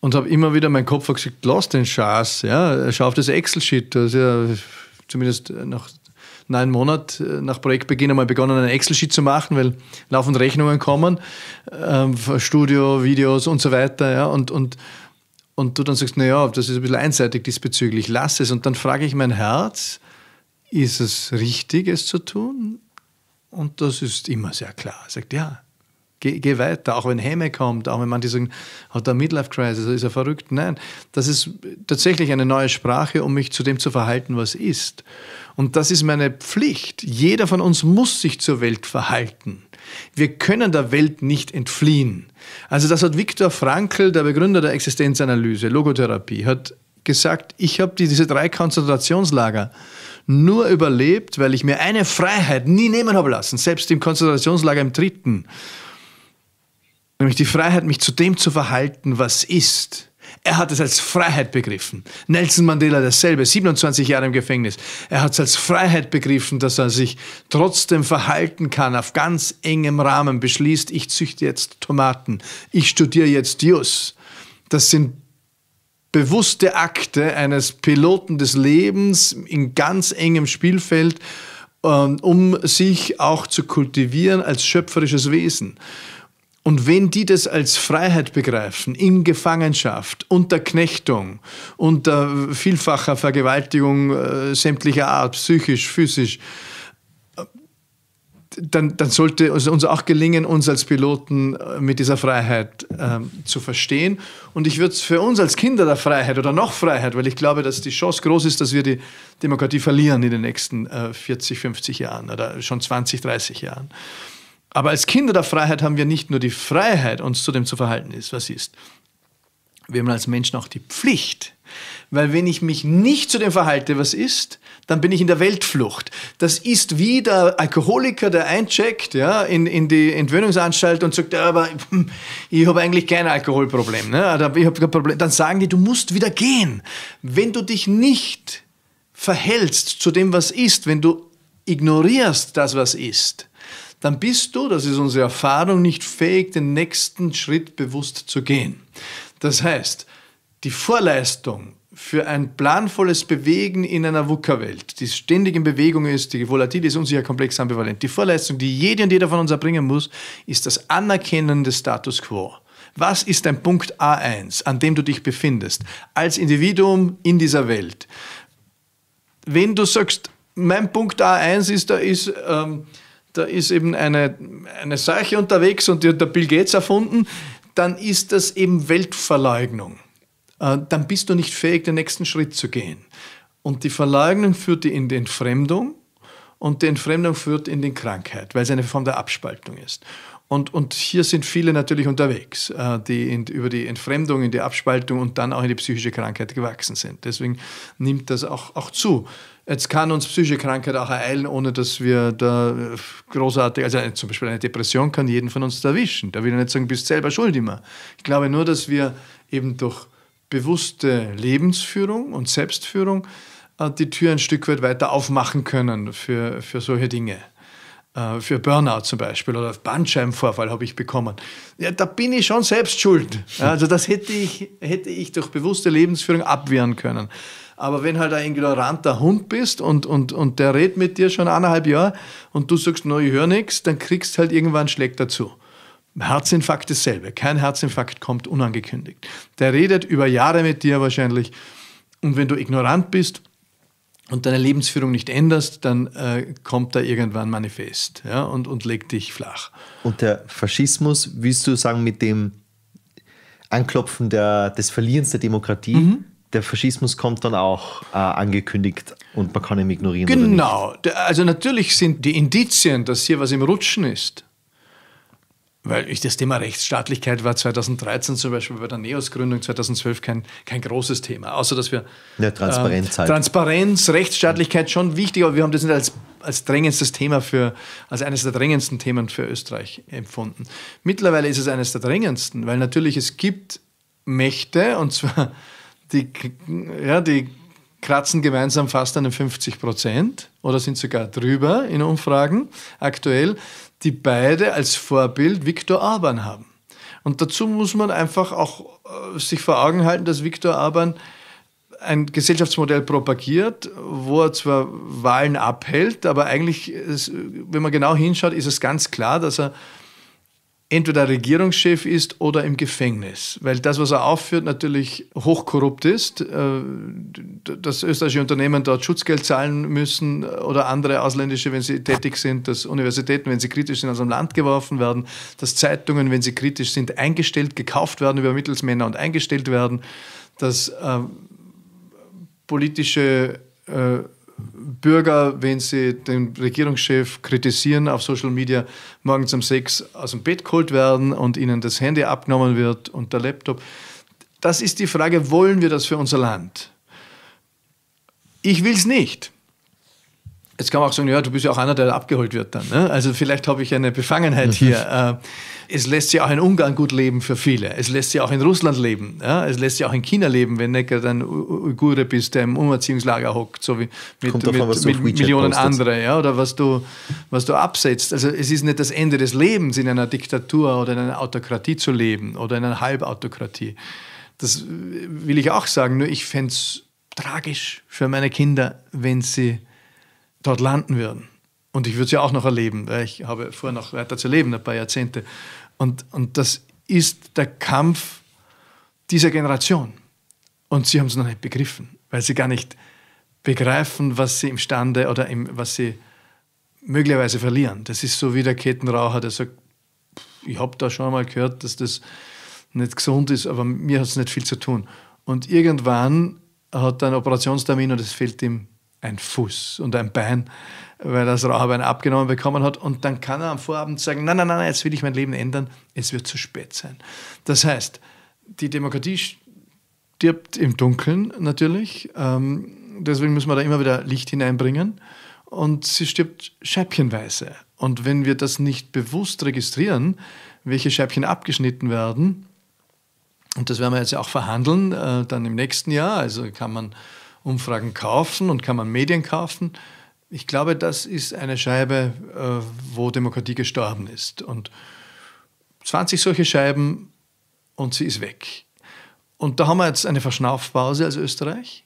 und habe immer wieder meinen Kopf gesagt, lass den Schaß, ja, schau auf das Excel-Sheet, das ist ja zumindest nach neun Monaten äh, nach Projektbeginn einmal begonnen, einen Excel-Sheet zu machen, weil laufend Rechnungen kommen, ähm, Studio, Videos und so weiter, ja, und, und, und du dann sagst, naja, das ist ein bisschen einseitig diesbezüglich, lass es. Und dann frage ich mein Herz, ist es richtig, es zu tun? Und das ist immer sehr klar. Er sagt, ja, geh, geh weiter, auch wenn Häme kommt, auch wenn manche sagen, hat er Midlife-Crisis, ist er verrückt. Nein, das ist tatsächlich eine neue Sprache, um mich zu dem zu verhalten, was ist. Und das ist meine Pflicht. Jeder von uns muss sich zur Welt verhalten. Wir können der Welt nicht entfliehen. Also das hat Viktor Frankl, der Begründer der Existenzanalyse, Logotherapie, hat gesagt, ich habe diese drei Konzentrationslager nur überlebt, weil ich mir eine Freiheit nie nehmen habe lassen, selbst im Konzentrationslager im dritten. Nämlich die Freiheit, mich zu dem zu verhalten, was ist. Er hat es als Freiheit begriffen. Nelson Mandela dasselbe, 27 Jahre im Gefängnis. Er hat es als Freiheit begriffen, dass er sich trotzdem verhalten kann, auf ganz engem Rahmen beschließt, ich züchte jetzt Tomaten, ich studiere jetzt Jus. Das sind bewusste Akte eines Piloten des Lebens in ganz engem Spielfeld, ähm, um sich auch zu kultivieren als schöpferisches Wesen. Und wenn die das als Freiheit begreifen, in Gefangenschaft, unter Knechtung, unter vielfacher Vergewaltigung äh, sämtlicher Art, psychisch, physisch, dann, dann sollte es uns auch gelingen, uns als Piloten äh, mit dieser Freiheit ähm, zu verstehen. Und ich würde es für uns als Kinder der Freiheit oder noch Freiheit, weil ich glaube, dass die Chance groß ist, dass wir die Demokratie verlieren in den nächsten äh, 40, 50 Jahren oder schon 20, 30 Jahren. Aber als Kinder der Freiheit haben wir nicht nur die Freiheit, uns zu dem zu verhalten ist, was ist. Wir haben als Menschen auch die Pflicht, weil wenn ich mich nicht zu dem verhalte, was ist, dann bin ich in der Weltflucht. Das ist wie der Alkoholiker, der eincheckt ja, in, in die Entwöhnungsanstalt und sagt, aber hm, ich habe eigentlich kein Alkoholproblem. Ne? Ich hab kein Problem. Dann sagen die, du musst wieder gehen. Wenn du dich nicht verhältst zu dem, was ist, wenn du ignorierst das, was ist, dann bist du, das ist unsere Erfahrung, nicht fähig, den nächsten Schritt bewusst zu gehen. Das heißt, die Vorleistung für ein planvolles Bewegen in einer VUCA-Welt, die ständig in Bewegung ist, die volatil ist, unsicher, komplex, ambivalent. Die Vorleistung, die jede und jeder von uns erbringen muss, ist das Anerkennen des Status quo. Was ist dein Punkt A1, an dem du dich befindest, als Individuum in dieser Welt? Wenn du sagst, mein Punkt A1 ist, da ist, ähm, da ist eben eine, eine Sache unterwegs und die hat der Bill Gates erfunden, dann ist das eben Weltverleugnung. Äh, dann bist du nicht fähig, den nächsten Schritt zu gehen. Und die Verleugnung führt in die Entfremdung und die Entfremdung führt in die Krankheit, weil es eine Form der Abspaltung ist. Und, und hier sind viele natürlich unterwegs, äh, die in, über die Entfremdung, in die Abspaltung und dann auch in die psychische Krankheit gewachsen sind. Deswegen nimmt das auch, auch zu. Jetzt kann uns psychische Krankheit auch ereilen, ohne dass wir da äh, großartig, also zum Beispiel eine Depression kann jeden von uns erwischen. Da will ich nicht sagen, bist selber schuld immer. Ich glaube nur, dass wir eben durch bewusste Lebensführung und Selbstführung äh, die Tür ein Stück weit weiter aufmachen können für, für solche Dinge. Äh, für Burnout zum Beispiel oder Bandscheibenvorfall habe ich bekommen. Ja, da bin ich schon selbst schuld. Also das hätte ich, hätte ich durch bewusste Lebensführung abwehren können. Aber wenn halt ein ignoranter Hund bist und, und, und der redet mit dir schon eineinhalb Jahre und du sagst, no, ich höre nichts, dann kriegst halt irgendwann Schläg dazu. Herzinfarkt dasselbe. Kein Herzinfarkt kommt unangekündigt. Der redet über Jahre mit dir wahrscheinlich. Und wenn du ignorant bist und deine Lebensführung nicht änderst, dann äh, kommt er irgendwann manifest ja, und, und legt dich flach. Und der Faschismus, willst du sagen, mit dem Anklopfen der, des Verlierens der Demokratie, mhm der Faschismus kommt dann auch äh, angekündigt und man kann ihn ignorieren. Genau. Also natürlich sind die Indizien, dass hier was im Rutschen ist. Weil ich, das Thema Rechtsstaatlichkeit war 2013 zum Beispiel bei der NEOS-Gründung 2012 kein, kein großes Thema. Außer dass wir. Ja, Transparenz. Äh, halt. Transparenz, Rechtsstaatlichkeit schon wichtig, aber wir haben das nicht als, als drängendstes Thema für, als eines der drängendsten Themen für Österreich empfunden. Mittlerweile ist es eines der drängendsten, weil natürlich es gibt Mächte, und zwar die, ja, die kratzen gemeinsam fast an den 50 Prozent oder sind sogar drüber in Umfragen aktuell, die beide als Vorbild Viktor Orban haben. Und dazu muss man einfach auch äh, sich vor Augen halten, dass Viktor Orban ein Gesellschaftsmodell propagiert, wo er zwar Wahlen abhält, aber eigentlich, wenn man genau hinschaut, ist es ganz klar, dass er entweder Regierungschef ist oder im Gefängnis, weil das, was er aufführt, natürlich hochkorrupt ist. Äh, dass österreichische Unternehmen dort Schutzgeld zahlen müssen oder andere ausländische, wenn sie tätig sind, dass Universitäten, wenn sie kritisch sind, aus dem Land geworfen werden, dass Zeitungen, wenn sie kritisch sind, eingestellt, gekauft werden über Mittelsmänner und eingestellt werden, dass äh, politische äh, Bürger, wenn sie den Regierungschef kritisieren auf Social Media, morgens um sechs aus dem Bett geholt werden und ihnen das Handy abgenommen wird und der Laptop. Das ist die Frage, wollen wir das für unser Land? Ich will es nicht. Jetzt kann man auch sagen, ja, du bist ja auch einer, der abgeholt wird dann. Ne? Also vielleicht habe ich eine Befangenheit hier. Es lässt sich auch in Ungarn gut leben für viele. Es lässt sich auch in Russland leben. Ja? Es lässt sich auch in China leben, wenn du ein Uigure bist, der im Umerziehungslager hockt, so wie mit, davon, mit, mit Millionen andere. Ja? Oder was du, was du absetzt. Also es ist nicht das Ende des Lebens, in einer Diktatur oder in einer Autokratie zu leben oder in einer Halbautokratie. Das will ich auch sagen. Nur ich fände es tragisch für meine Kinder, wenn sie dort landen würden. Und ich würde es ja auch noch erleben, weil ich habe vor, noch weiter zu leben, ein paar Jahrzehnte. Und, und das ist der Kampf dieser Generation. Und sie haben es noch nicht begriffen, weil sie gar nicht begreifen, was sie imstande oder im, was sie möglicherweise verlieren. Das ist so wie der Kettenraucher, der sagt, ich habe da schon mal gehört, dass das nicht gesund ist, aber mir hat es nicht viel zu tun. Und irgendwann hat er einen Operationstermin und es fehlt ihm ein Fuß und ein Bein, weil das Raucherbein abgenommen bekommen hat. Und dann kann er am Vorabend sagen, nein, nein, nein, jetzt will ich mein Leben ändern, es wird zu spät sein. Das heißt, die Demokratie stirbt im Dunkeln natürlich. Ähm, deswegen müssen wir da immer wieder Licht hineinbringen. Und sie stirbt scheibchenweise. Und wenn wir das nicht bewusst registrieren, welche Scheibchen abgeschnitten werden, und das werden wir jetzt auch verhandeln, äh, dann im nächsten Jahr, also kann man Umfragen kaufen und kann man Medien kaufen. Ich glaube, das ist eine Scheibe, äh, wo Demokratie gestorben ist. Und 20 solche Scheiben und sie ist weg. Und da haben wir jetzt eine Verschnaufpause als Österreich.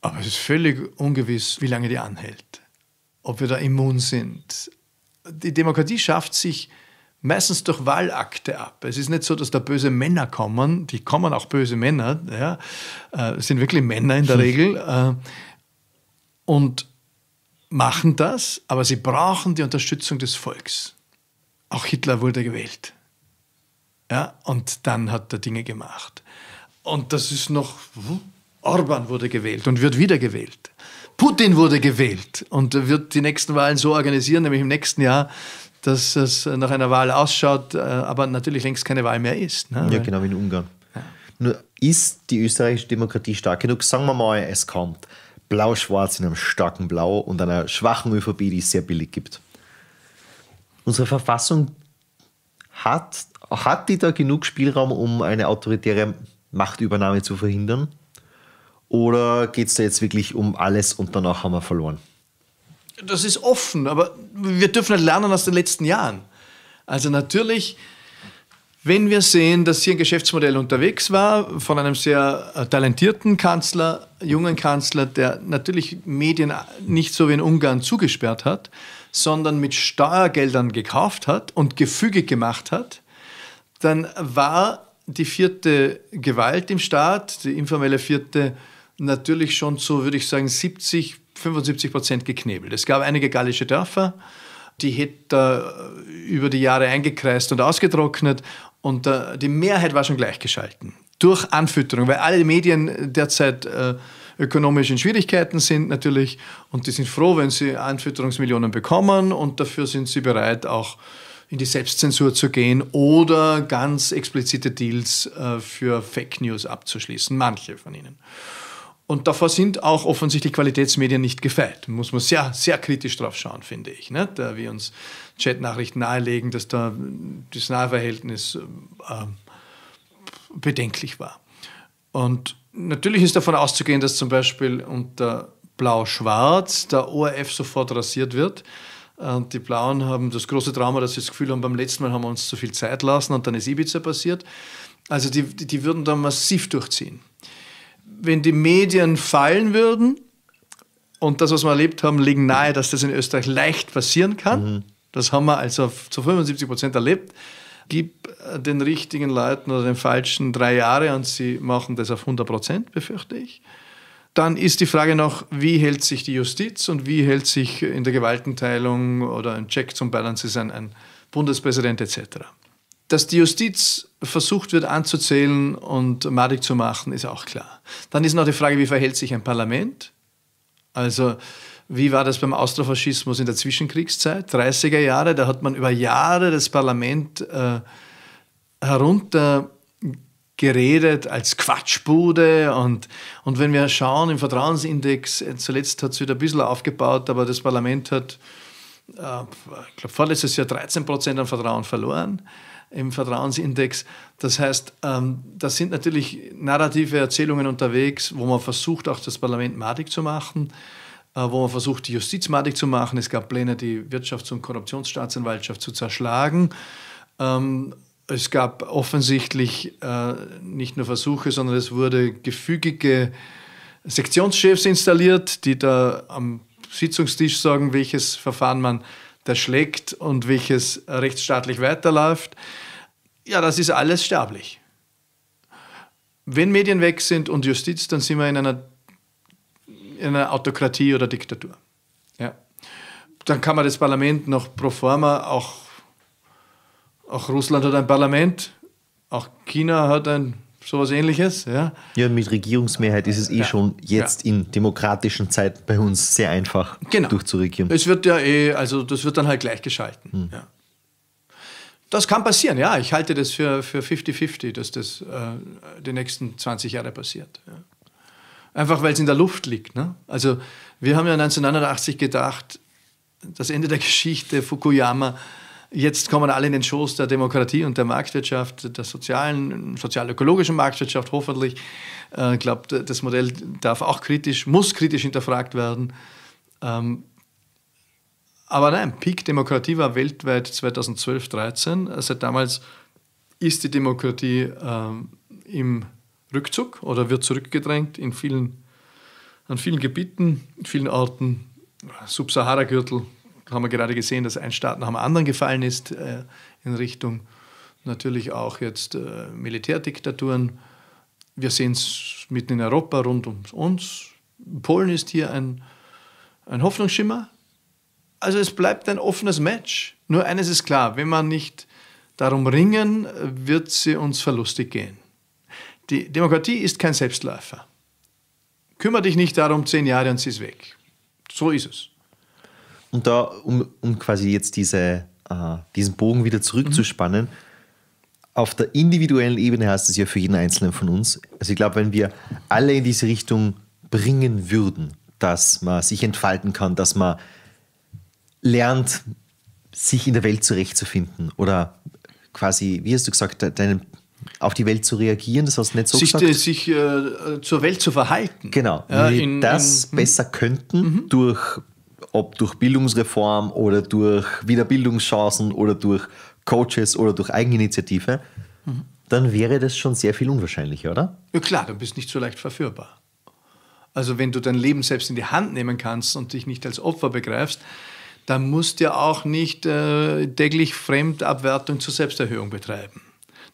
Aber es ist völlig ungewiss, wie lange die anhält. Ob wir da immun sind. Die Demokratie schafft sich meistens durch Wahlakte ab. Es ist nicht so, dass da böse Männer kommen, die kommen auch böse Männer, ja, äh, sind wirklich Männer in der. Regel äh, und machen das, aber sie brauchen die Unterstützung des Volks. Auch Hitler wurde gewählt. Ja, und dann hat er Dinge gemacht. Und das ist noch, Orban wurde gewählt und wird wieder gewählt. Putin wurde gewählt und wird die nächsten Wahlen so organisieren, nämlich im nächsten Jahr, dass es nach einer Wahl ausschaut, äh, aber natürlich längst keine Wahl mehr ist. Ne? Ja, genau wie in Ungarn. Ja. Nur ist die österreichische Demokratie stark genug? Sagen wir mal, es kommt blau-schwarz in einem starken Blau und einer schwachen ÖVP, die es sehr billig gibt. Unsere Verfassung hat, hat die da genug Spielraum, um eine autoritäre Machtübernahme zu verhindern? Oder geht es da jetzt wirklich um alles und danach haben wir verloren? Das ist offen, aber wir dürfen nicht lernen aus den letzten Jahren. Also natürlich, wenn wir sehen, dass hier ein Geschäftsmodell unterwegs war von einem sehr äh, talentierten Kanzler, jungen Kanzler, der natürlich Medien nicht so wie in Ungarn zugesperrt hat, sondern mit Steuergeldern gekauft hat und gefügig gemacht hat, dann war die vierte Gewalt im Staat, die informelle vierte, natürlich schon zu, würde ich sagen, 70, 75 Prozent geknebelt. Es gab einige gallische Dörfer, die hätte über die Jahre eingekreist und ausgetrocknet und äh, die Mehrheit war schon gleichgeschalten. Durch Anfütterung, weil alle Medien derzeit äh, ökonomisch in Schwierigkeiten sind natürlich und die sind froh, wenn sie Anfütterungsmillionen bekommen und dafür sind sie bereit, auch in die Selbstzensur zu gehen oder ganz explizite Deals äh, für Fake News abzuschließen, manche von ihnen. Und davor sind auch offensichtlich Qualitätsmedien nicht gefeit. Muss man sehr, sehr kritisch drauf schauen, finde ich. Ne? Da wir uns Chatnachrichten nahelegen, dass da das Nahverhältnis äh, bedenklich war. Und natürlich ist davon auszugehen, dass zum Beispiel unter Blau-Schwarz der ORF sofort rasiert wird. Und die Blauen haben das große Trauma, dass sie das Gefühl haben, beim letzten Mal haben wir uns zu viel Zeit lassen und dann ist Ibiza passiert. Also die, die würden da massiv durchziehen wenn die Medien fallen würden, und das, was wir erlebt haben, liegen nahe, dass das in Österreich leicht passieren kann. Mhm. Das haben wir also zu 75 Prozent erlebt. Gib den richtigen Leuten oder den falschen drei Jahre und sie machen das auf 100 Prozent, befürchte ich. Dann ist die Frage noch, wie hält sich die Justiz und wie hält sich in der Gewaltenteilung oder ein Check zum Balances ein, ein Bundespräsident etc. Dass die Justiz versucht wird anzuzählen und madig zu machen, ist auch klar. Dann ist noch die Frage, wie verhält sich ein Parlament? Also wie war das beim Austrofaschismus in der Zwischenkriegszeit, 30er Jahre? Da hat man über Jahre das Parlament äh, herunter geredet als Quatschbude und, und wenn wir schauen im Vertrauensindex, zuletzt hat es wieder ein bisschen aufgebaut, aber das Parlament hat, äh, ich glaube, vorletztes Jahr 13 Prozent an Vertrauen verloren im Vertrauensindex. Das heißt, ähm, da sind natürlich narrative Erzählungen unterwegs, wo man versucht, auch das Parlament madig zu machen, äh, wo man versucht, die Justiz madig zu machen. Es gab Pläne, die Wirtschafts- und Korruptionsstaatsanwaltschaft zu zerschlagen. Ähm, es gab offensichtlich äh, nicht nur Versuche, sondern es wurde gefügige Sektionschefs installiert, die da am Sitzungstisch sagen, welches Verfahren man das schlägt und welches rechtsstaatlich weiterläuft, ja, das ist alles sterblich. Wenn Medien weg sind und Justiz, dann sind wir in einer, in einer Autokratie oder Diktatur. Ja. Dann kann man das Parlament noch pro forma, auch, auch Russland hat ein Parlament, auch China hat ein sowas ähnliches. Ja, ja mit Regierungsmehrheit ist es eh ja. schon jetzt ja. in demokratischen Zeiten bei uns sehr einfach genau. durchzuregieren. Es wird ja eh, also das wird dann halt gleichgeschalten. Hm. Ja. Das kann passieren, ja. Ich halte das für 50-50, dass das äh, die nächsten 20 Jahre passiert. Ja. Einfach weil es in der Luft liegt. Ne? Also wir haben ja 1989 gedacht, das Ende der Geschichte, Fukuyama, Jetzt kommen alle in den Schoß der Demokratie und der Marktwirtschaft, der sozialen, sozial-ökologischen Marktwirtschaft hoffentlich. Äh, ich glaube, das Modell darf auch kritisch, muss kritisch hinterfragt werden. Ähm, aber nein, Peak Demokratie war weltweit 2012, 13. Seit damals ist die Demokratie ähm, im Rückzug oder wird zurückgedrängt in vielen, an vielen Gebieten, in vielen Orten. Subsahara-Gürtel, haben wir gerade gesehen, dass ein Staat nach dem anderen gefallen ist äh, in Richtung natürlich auch jetzt äh, Militärdiktaturen. Wir sehen es mitten in Europa rund um uns. Polen ist hier ein, ein Hoffnungsschimmer. Also es bleibt ein offenes Match. Nur eines ist klar, wenn man nicht darum ringen, wird sie uns verlustig gehen. Die Demokratie ist kein Selbstläufer. Kümmere dich nicht darum zehn Jahre und sie ist weg. So ist es. Und da, um, um quasi jetzt diese, äh, diesen Bogen wieder zurückzuspannen, mhm. auf der individuellen Ebene heißt es ja für jeden Einzelnen von uns. Also ich glaube, wenn wir alle in diese Richtung bringen würden, dass man sich entfalten kann, dass man lernt, sich in der Welt zurechtzufinden oder quasi, wie hast du gesagt, deinen auf die Welt zu reagieren, das hast du nicht so sich, gesagt. Sich äh, zur Welt zu verhalten. Genau, ja, in, das in, besser könnten mhm. durch, ob durch Bildungsreform oder durch Wiederbildungschancen oder durch Coaches oder durch Eigeninitiative, mhm. dann wäre das schon sehr viel unwahrscheinlicher, oder? Ja klar, dann bist du nicht so leicht verführbar. Also wenn du dein Leben selbst in die Hand nehmen kannst und dich nicht als Opfer begreifst, dann musst du ja auch nicht äh, täglich Fremdabwertung zur Selbsterhöhung betreiben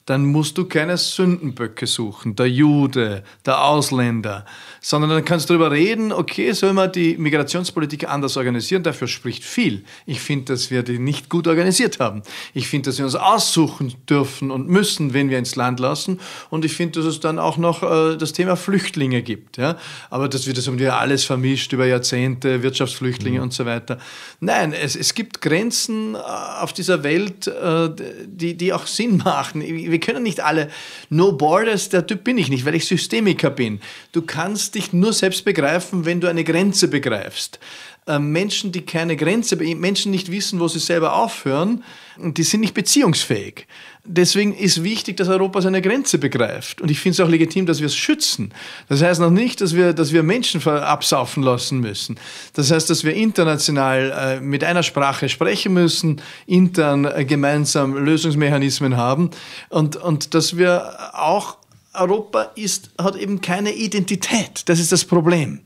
dann musst du keine Sündenböcke suchen, der Jude, der Ausländer, sondern dann kannst du darüber reden, okay, soll man die Migrationspolitik anders organisieren, dafür spricht viel. Ich finde, dass wir die nicht gut organisiert haben. Ich finde, dass wir uns aussuchen dürfen und müssen, wenn wir ins Land lassen und ich finde, dass es dann auch noch äh, das Thema Flüchtlinge gibt. Ja? Aber dass wir das haben wir alles vermischt über Jahrzehnte, Wirtschaftsflüchtlinge mhm. und so weiter. Nein, es, es gibt Grenzen äh, auf dieser Welt, äh, die, die auch Sinn machen wir können nicht alle No Borders, der Typ bin ich nicht, weil ich Systemiker bin. Du kannst dich nur selbst begreifen, wenn du eine Grenze begreifst. Ähm, Menschen, die keine Grenze, Menschen nicht wissen, wo sie selber aufhören, die sind nicht beziehungsfähig. Deswegen ist wichtig, dass Europa seine Grenze begreift. Und ich finde es auch legitim, dass wir es schützen. Das heißt noch nicht, dass wir, dass wir Menschen absaufen lassen müssen. Das heißt, dass wir international äh, mit einer Sprache sprechen müssen, intern äh, gemeinsam Lösungsmechanismen haben und, und dass wir auch Europa ist, hat eben keine Identität. Das ist das Problem.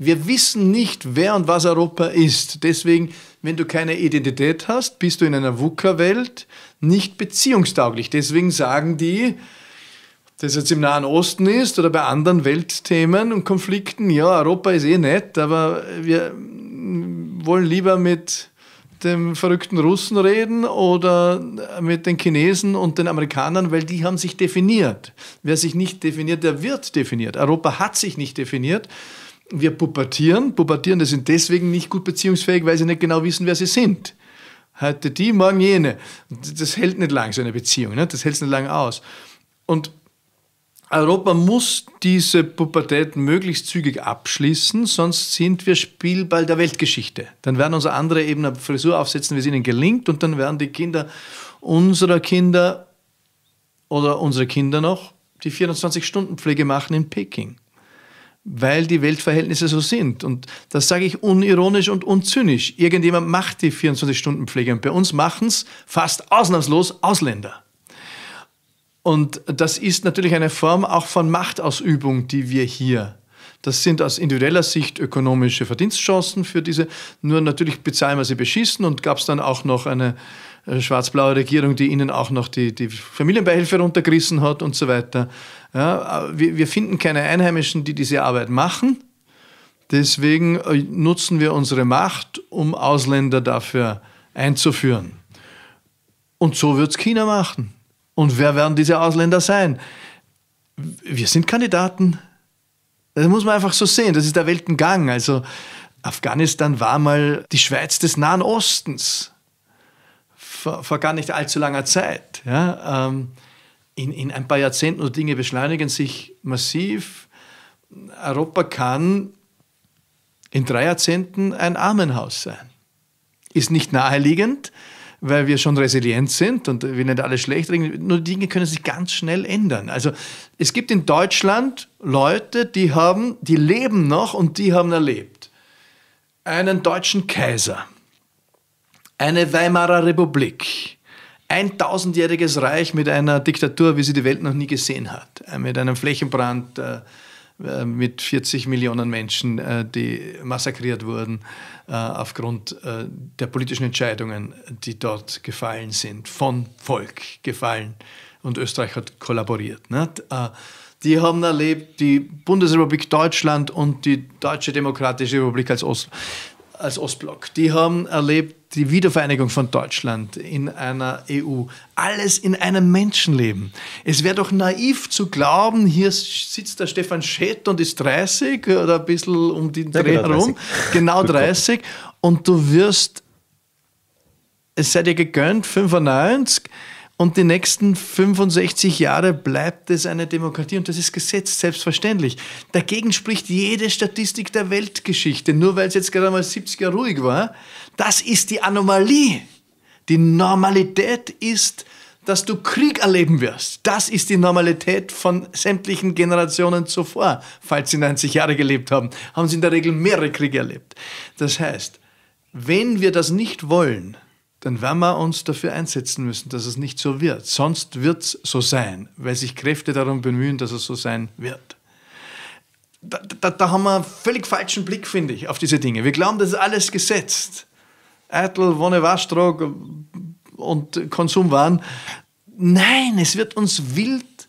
Wir wissen nicht, wer und was Europa ist. Deswegen, wenn du keine Identität hast, bist du in einer VUCA-Welt nicht beziehungstauglich. Deswegen sagen die, ob das jetzt im Nahen Osten ist oder bei anderen Weltthemen und Konflikten, ja, Europa ist eh nett, aber wir wollen lieber mit dem verrückten Russen reden oder mit den Chinesen und den Amerikanern, weil die haben sich definiert. Wer sich nicht definiert, der wird definiert. Europa hat sich nicht definiert wir pubertieren. Pubertierende sind deswegen nicht gut beziehungsfähig, weil sie nicht genau wissen, wer sie sind. Heute die, morgen jene. Das hält nicht lang, so eine Beziehung. Ne? Das hält nicht lange aus. Und Europa muss diese Pubertät möglichst zügig abschließen, sonst sind wir Spielball der Weltgeschichte. Dann werden unsere andere eben eine Frisur aufsetzen, wie es ihnen gelingt, und dann werden die Kinder unserer Kinder oder unsere Kinder noch die 24-Stunden-Pflege machen in Peking weil die Weltverhältnisse so sind. Und das sage ich unironisch und unzynisch. Irgendjemand macht die 24-Stunden-Pflege und bei uns machen es fast ausnahmslos Ausländer. Und das ist natürlich eine Form auch von Machtausübung, die wir hier das sind aus individueller Sicht ökonomische Verdienstchancen für diese. Nur natürlich bezahlen wir sie beschissen und gab es dann auch noch eine äh, schwarz-blaue Regierung, die ihnen auch noch die, die Familienbeihilfe runtergerissen hat und so weiter. Ja, wir, wir finden keine Einheimischen, die diese Arbeit machen. Deswegen äh, nutzen wir unsere Macht, um Ausländer dafür einzuführen. Und so wird es China machen. Und wer werden diese Ausländer sein? Wir sind Kandidaten. Das muss man einfach so sehen. Das ist der Weltengang. Also Afghanistan war mal die Schweiz des Nahen Ostens vor, vor gar nicht allzu langer Zeit. Ja, ähm, in, in ein paar Jahrzehnten und Dinge beschleunigen sich massiv. Europa kann in drei Jahrzehnten ein Armenhaus sein. Ist nicht naheliegend, weil wir schon resilient sind und wir nicht alle schlecht reden. Nur Dinge können sich ganz schnell ändern. Also es gibt in Deutschland Leute, die haben, die leben noch und die haben erlebt. Einen deutschen Kaiser, eine Weimarer Republik, ein tausendjähriges Reich mit einer Diktatur, wie sie die Welt noch nie gesehen hat, äh, mit einem Flächenbrand, äh, äh, mit 40 Millionen Menschen, die massakriert wurden aufgrund der politischen Entscheidungen, die dort gefallen sind, von Volk gefallen. Und Österreich hat kollaboriert. Nicht? Die haben erlebt, die Bundesrepublik Deutschland und die Deutsche Demokratische Republik als Ost als Ostblock. Die haben erlebt die Wiedervereinigung von Deutschland in einer EU. Alles in einem Menschenleben. Es wäre doch naiv zu glauben, hier sitzt der Stefan Schett und ist 30 oder ein bisschen um den Dreh ja, genau herum. 30. Genau 30. Und du wirst, es sei dir gegönnt, 95 und die nächsten 65 Jahre bleibt es eine Demokratie und das ist Gesetz, selbstverständlich. Dagegen spricht jede Statistik der Weltgeschichte, nur weil es jetzt gerade mal 70 Jahre ruhig war. Das ist die Anomalie. Die Normalität ist, dass du Krieg erleben wirst. Das ist die Normalität von sämtlichen Generationen zuvor. Falls sie 90 Jahre gelebt haben, haben sie in der Regel mehrere Kriege erlebt. Das heißt, wenn wir das nicht wollen, dann werden wir uns dafür einsetzen müssen, dass es nicht so wird. Sonst wird es so sein, weil sich Kräfte darum bemühen, dass es so sein wird. Da, da, da haben wir einen völlig falschen Blick, finde ich, auf diese Dinge. Wir glauben, das ist alles gesetzt. Eitel, Wonne, Waschtrag und Konsumwaren. Nein, es wird uns wild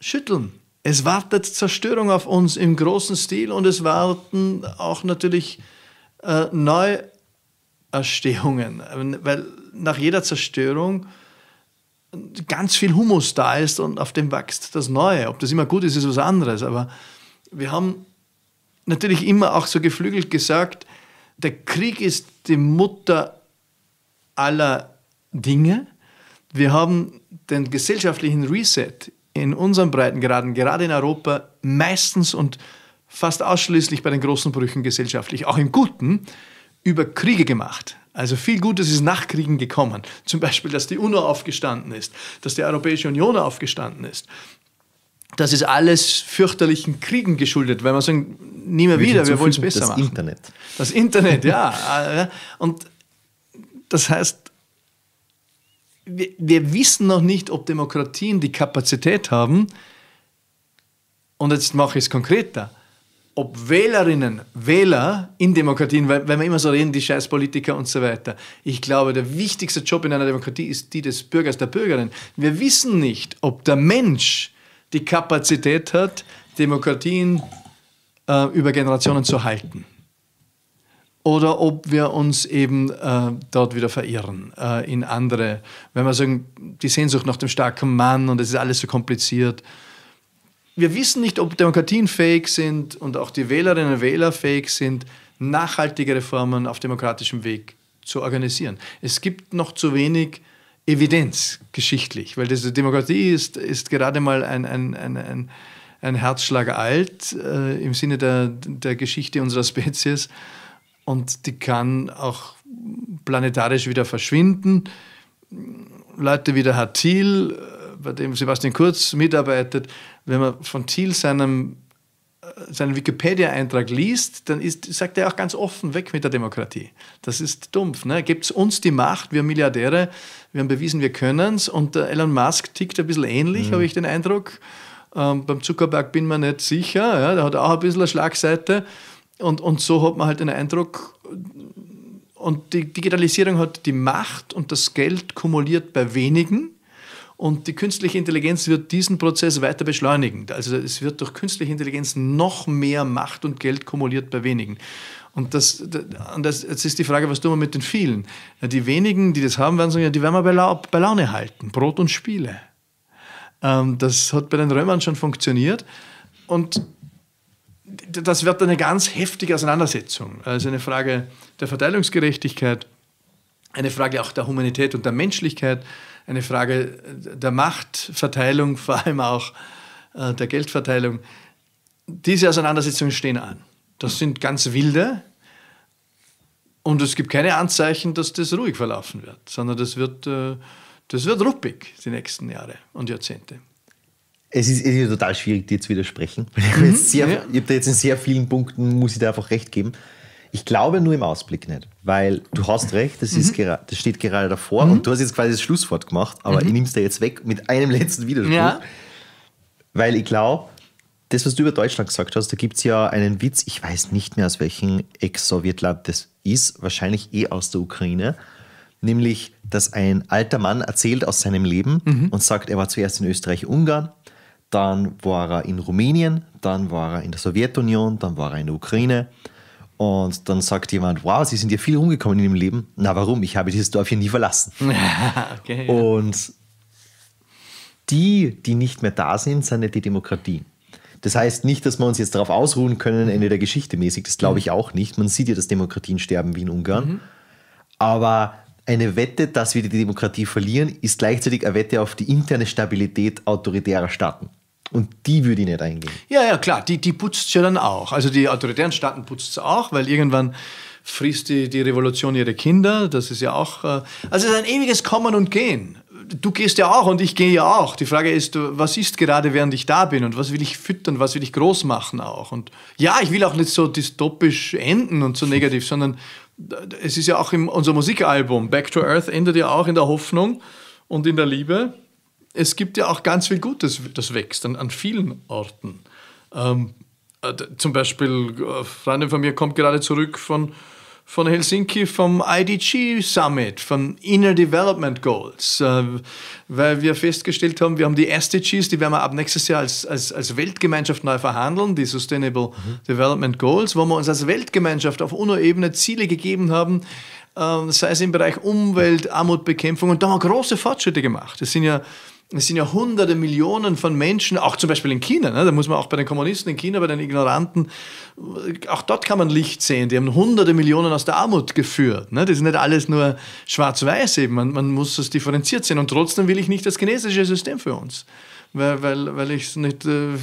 schütteln. Es wartet Zerstörung auf uns im großen Stil und es warten auch natürlich äh, neu Erstehungen, weil nach jeder Zerstörung ganz viel Humus da ist und auf dem wächst das Neue. Ob das immer gut ist, ist was anderes. Aber wir haben natürlich immer auch so geflügelt gesagt, der Krieg ist die Mutter aller Dinge. Wir haben den gesellschaftlichen Reset in unseren Breitengraden, gerade in Europa, meistens und fast ausschließlich bei den großen Brüchen gesellschaftlich, auch im Guten, über Kriege gemacht. Also viel Gutes ist nach Kriegen gekommen. Zum Beispiel, dass die UNO aufgestanden ist, dass die Europäische Union aufgestanden ist. Das ist alles fürchterlichen Kriegen geschuldet, weil wir sagen, nie mehr wieder, wir wollen es besser das machen. Das Internet. Das Internet, ja. Und das heißt, wir, wir wissen noch nicht, ob Demokratien die Kapazität haben, und jetzt mache ich es konkreter, ob Wählerinnen, Wähler in Demokratien, weil, weil wir immer so reden, die Scheißpolitiker und so weiter. Ich glaube, der wichtigste Job in einer Demokratie ist die des Bürgers, der Bürgerin. Wir wissen nicht, ob der Mensch die Kapazität hat, Demokratien äh, über Generationen zu halten. Oder ob wir uns eben äh, dort wieder verirren äh, in andere, wenn wir sagen, die Sehnsucht nach dem starken Mann und es ist alles so kompliziert wir wissen nicht, ob Demokratien fähig sind und auch die Wählerinnen und Wähler fähig sind, nachhaltige Reformen auf demokratischem Weg zu organisieren. Es gibt noch zu wenig Evidenz geschichtlich, weil diese Demokratie ist, ist gerade mal ein, ein, ein, ein, ein Herzschlag alt äh, im Sinne der, der Geschichte unserer Spezies und die kann auch planetarisch wieder verschwinden. Leute wie der Herr Thiel, äh, bei dem Sebastian Kurz mitarbeitet, wenn man von Thiel seinem, seinen Wikipedia-Eintrag liest, dann ist, sagt er auch ganz offen, weg mit der Demokratie. Das ist dumpf. Ne? Gibt es uns die Macht, wir Milliardäre, wir haben bewiesen, wir können es. Und Elon Musk tickt ein bisschen ähnlich, mhm. habe ich den Eindruck. Ähm, beim Zuckerberg bin man nicht sicher, ja, der hat auch ein bisschen eine Schlagseite. Und, und so hat man halt den Eindruck, und die Digitalisierung hat die Macht und das Geld kumuliert bei wenigen und die künstliche Intelligenz wird diesen Prozess weiter beschleunigen. Also es wird durch künstliche Intelligenz noch mehr Macht und Geld kumuliert bei wenigen. Und das, das jetzt ist die Frage, was tun wir mit den vielen? Die wenigen, die das haben, werden sagen, ja, die werden wir bei Laune halten. Brot und Spiele. Ähm, das hat bei den Römern schon funktioniert. Und das wird eine ganz heftige Auseinandersetzung. Also eine Frage der Verteilungsgerechtigkeit, eine Frage auch der Humanität und der Menschlichkeit eine Frage der Machtverteilung, vor allem auch äh, der Geldverteilung. Diese Auseinandersetzungen stehen an. Das sind ganz wilde und es gibt keine Anzeichen, dass das ruhig verlaufen wird, sondern das wird, äh, das wird ruppig die nächsten Jahre und Jahrzehnte. Es ist, es ist total schwierig, dir zu widersprechen. Ich habe, mhm, ja. habe da jetzt in sehr vielen Punkten, muss ich da einfach recht geben. Ich glaube nur im Ausblick nicht, weil du hast recht, das, ist mhm. das steht gerade davor mhm. und du hast jetzt quasi das Schlusswort gemacht, aber mhm. ich nehme es dir jetzt weg mit einem letzten Widerspruch, ja. weil ich glaube, das, was du über Deutschland gesagt hast, da gibt es ja einen Witz, ich weiß nicht mehr aus welchem Ex-Sowjetland das ist, wahrscheinlich eh aus der Ukraine, nämlich, dass ein alter Mann erzählt aus seinem Leben mhm. und sagt, er war zuerst in Österreich-Ungarn, dann war er in Rumänien, dann war er in der Sowjetunion, dann war er in der Ukraine. Und dann sagt jemand, wow, Sie sind ja viel rumgekommen in Ihrem Leben. Na, warum? Ich habe dieses Dorf hier nie verlassen. okay, ja. Und die, die nicht mehr da sind, sind nicht die Demokratie. Das heißt nicht, dass wir uns jetzt darauf ausruhen können, Ende der Geschichte mäßig. Das glaube ich mhm. auch nicht. Man sieht ja, dass Demokratien sterben wie in Ungarn. Mhm. Aber eine Wette, dass wir die Demokratie verlieren, ist gleichzeitig eine Wette auf die interne Stabilität autoritärer Staaten. Und die würde ich nicht eingehen. Ja, ja, klar, die, die putzt es ja dann auch. Also die autoritären Staaten putzt es auch, weil irgendwann frisst die, die Revolution ihre Kinder. Das ist ja auch. Äh, also es ist ein ewiges Kommen und Gehen. Du gehst ja auch und ich gehe ja auch. Die Frage ist, was ist gerade, während ich da bin und was will ich füttern, was will ich groß machen auch. Und ja, ich will auch nicht so dystopisch enden und so negativ, sondern es ist ja auch in unser Musikalbum Back to Earth endet ja auch in der Hoffnung und in der Liebe es gibt ja auch ganz viel Gutes, das wächst an, an vielen Orten. Ähm, äh, zum Beispiel, eine äh, Freundin von mir kommt gerade zurück von, von Helsinki vom IDG Summit, von Inner Development Goals, äh, weil wir festgestellt haben, wir haben die SDGs, die werden wir ab nächstes Jahr als, als, als Weltgemeinschaft neu verhandeln, die Sustainable mhm. Development Goals, wo wir uns als Weltgemeinschaft auf UNO-Ebene Ziele gegeben haben, äh, sei es im Bereich Umwelt, Armutbekämpfung, und da haben wir große Fortschritte gemacht. Das sind ja es sind ja hunderte Millionen von Menschen, auch zum Beispiel in China, ne, da muss man auch bei den Kommunisten in China, bei den Ignoranten, auch dort kann man Licht sehen. Die haben hunderte Millionen aus der Armut geführt. Ne? Das ist nicht alles nur schwarz-weiß eben, man, man muss es differenziert sehen. Und trotzdem will ich nicht das chinesische System für uns, weil, weil, weil ich es nicht... Äh,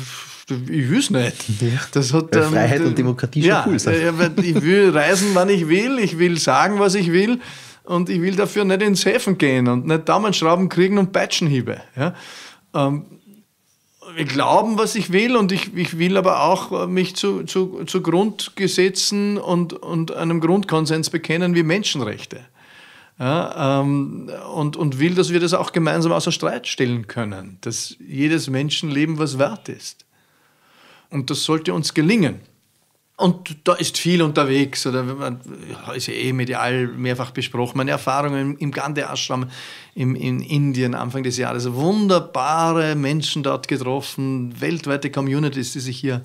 ich will es nicht. Das hat, ähm, Freiheit und Demokratie schon ja, cool sein. Ich will reisen, wann ich will, ich will sagen, was ich will und ich will dafür nicht ins Häfen gehen und nicht Daumenschrauben kriegen und Peitschenhiebe. Ja? Ähm, wir glauben, was ich will und ich, ich will aber auch mich zu, zu, zu Grundgesetzen und, und einem Grundkonsens bekennen wie Menschenrechte. Ja, ähm, und, und will, dass wir das auch gemeinsam außer Streit stellen können, dass jedes Menschenleben was wert ist. Und das sollte uns gelingen. Und da ist viel unterwegs, oder man, ist ja eh medial mehrfach besprochen. Meine Erfahrungen im Gandhi Ashram in Indien Anfang des Jahres. Wunderbare Menschen dort getroffen, weltweite Communities, die sich hier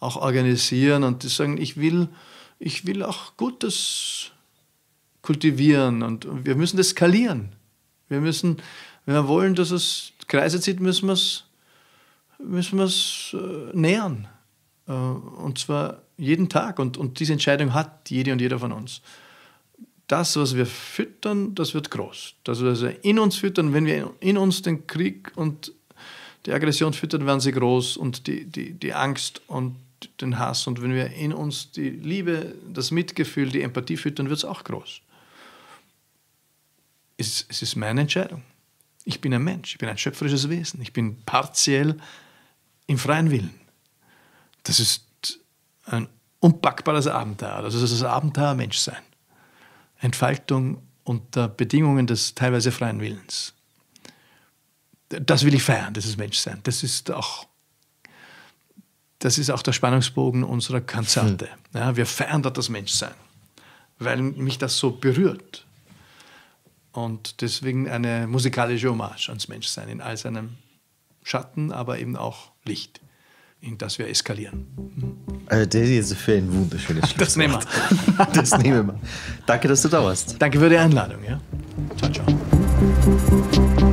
auch organisieren und die sagen, ich will, ich will auch Gutes kultivieren und wir müssen das skalieren. Wir müssen, wenn wir wollen, dass es Kreise zieht, müssen wir es müssen äh, nähern. Äh, und zwar jeden Tag. Und, und diese Entscheidung hat jede und jeder von uns. Das, was wir füttern, das wird groß. Das, was wir in uns füttern, wenn wir in uns den Krieg und die Aggression füttern, werden sie groß und die, die, die Angst und den Hass. Und wenn wir in uns die Liebe, das Mitgefühl, die Empathie füttern, wird es auch groß. Es, es ist meine Entscheidung. Ich bin ein Mensch, ich bin ein schöpferisches Wesen, ich bin partiell im freien Willen. Das ist ein unpackbares Abenteuer. Das ist das Abenteuer Menschsein. Entfaltung unter Bedingungen des teilweise freien Willens. Das will ich feiern, dieses Menschsein. Das ist auch, das ist auch der Spannungsbogen unserer Konzerte. Hm. Ja, wir feiern dort das Menschsein, weil mich das so berührt. Und deswegen eine musikalische Hommage ans Menschsein in all seinem Schatten, aber eben auch Licht in das wir eskalieren. Also das ist für ein wunderschönes Schlusswort. Das nehmen wir. das nehmen wir. Danke, dass du da warst. Danke für die Einladung. Ja? Ciao, ciao.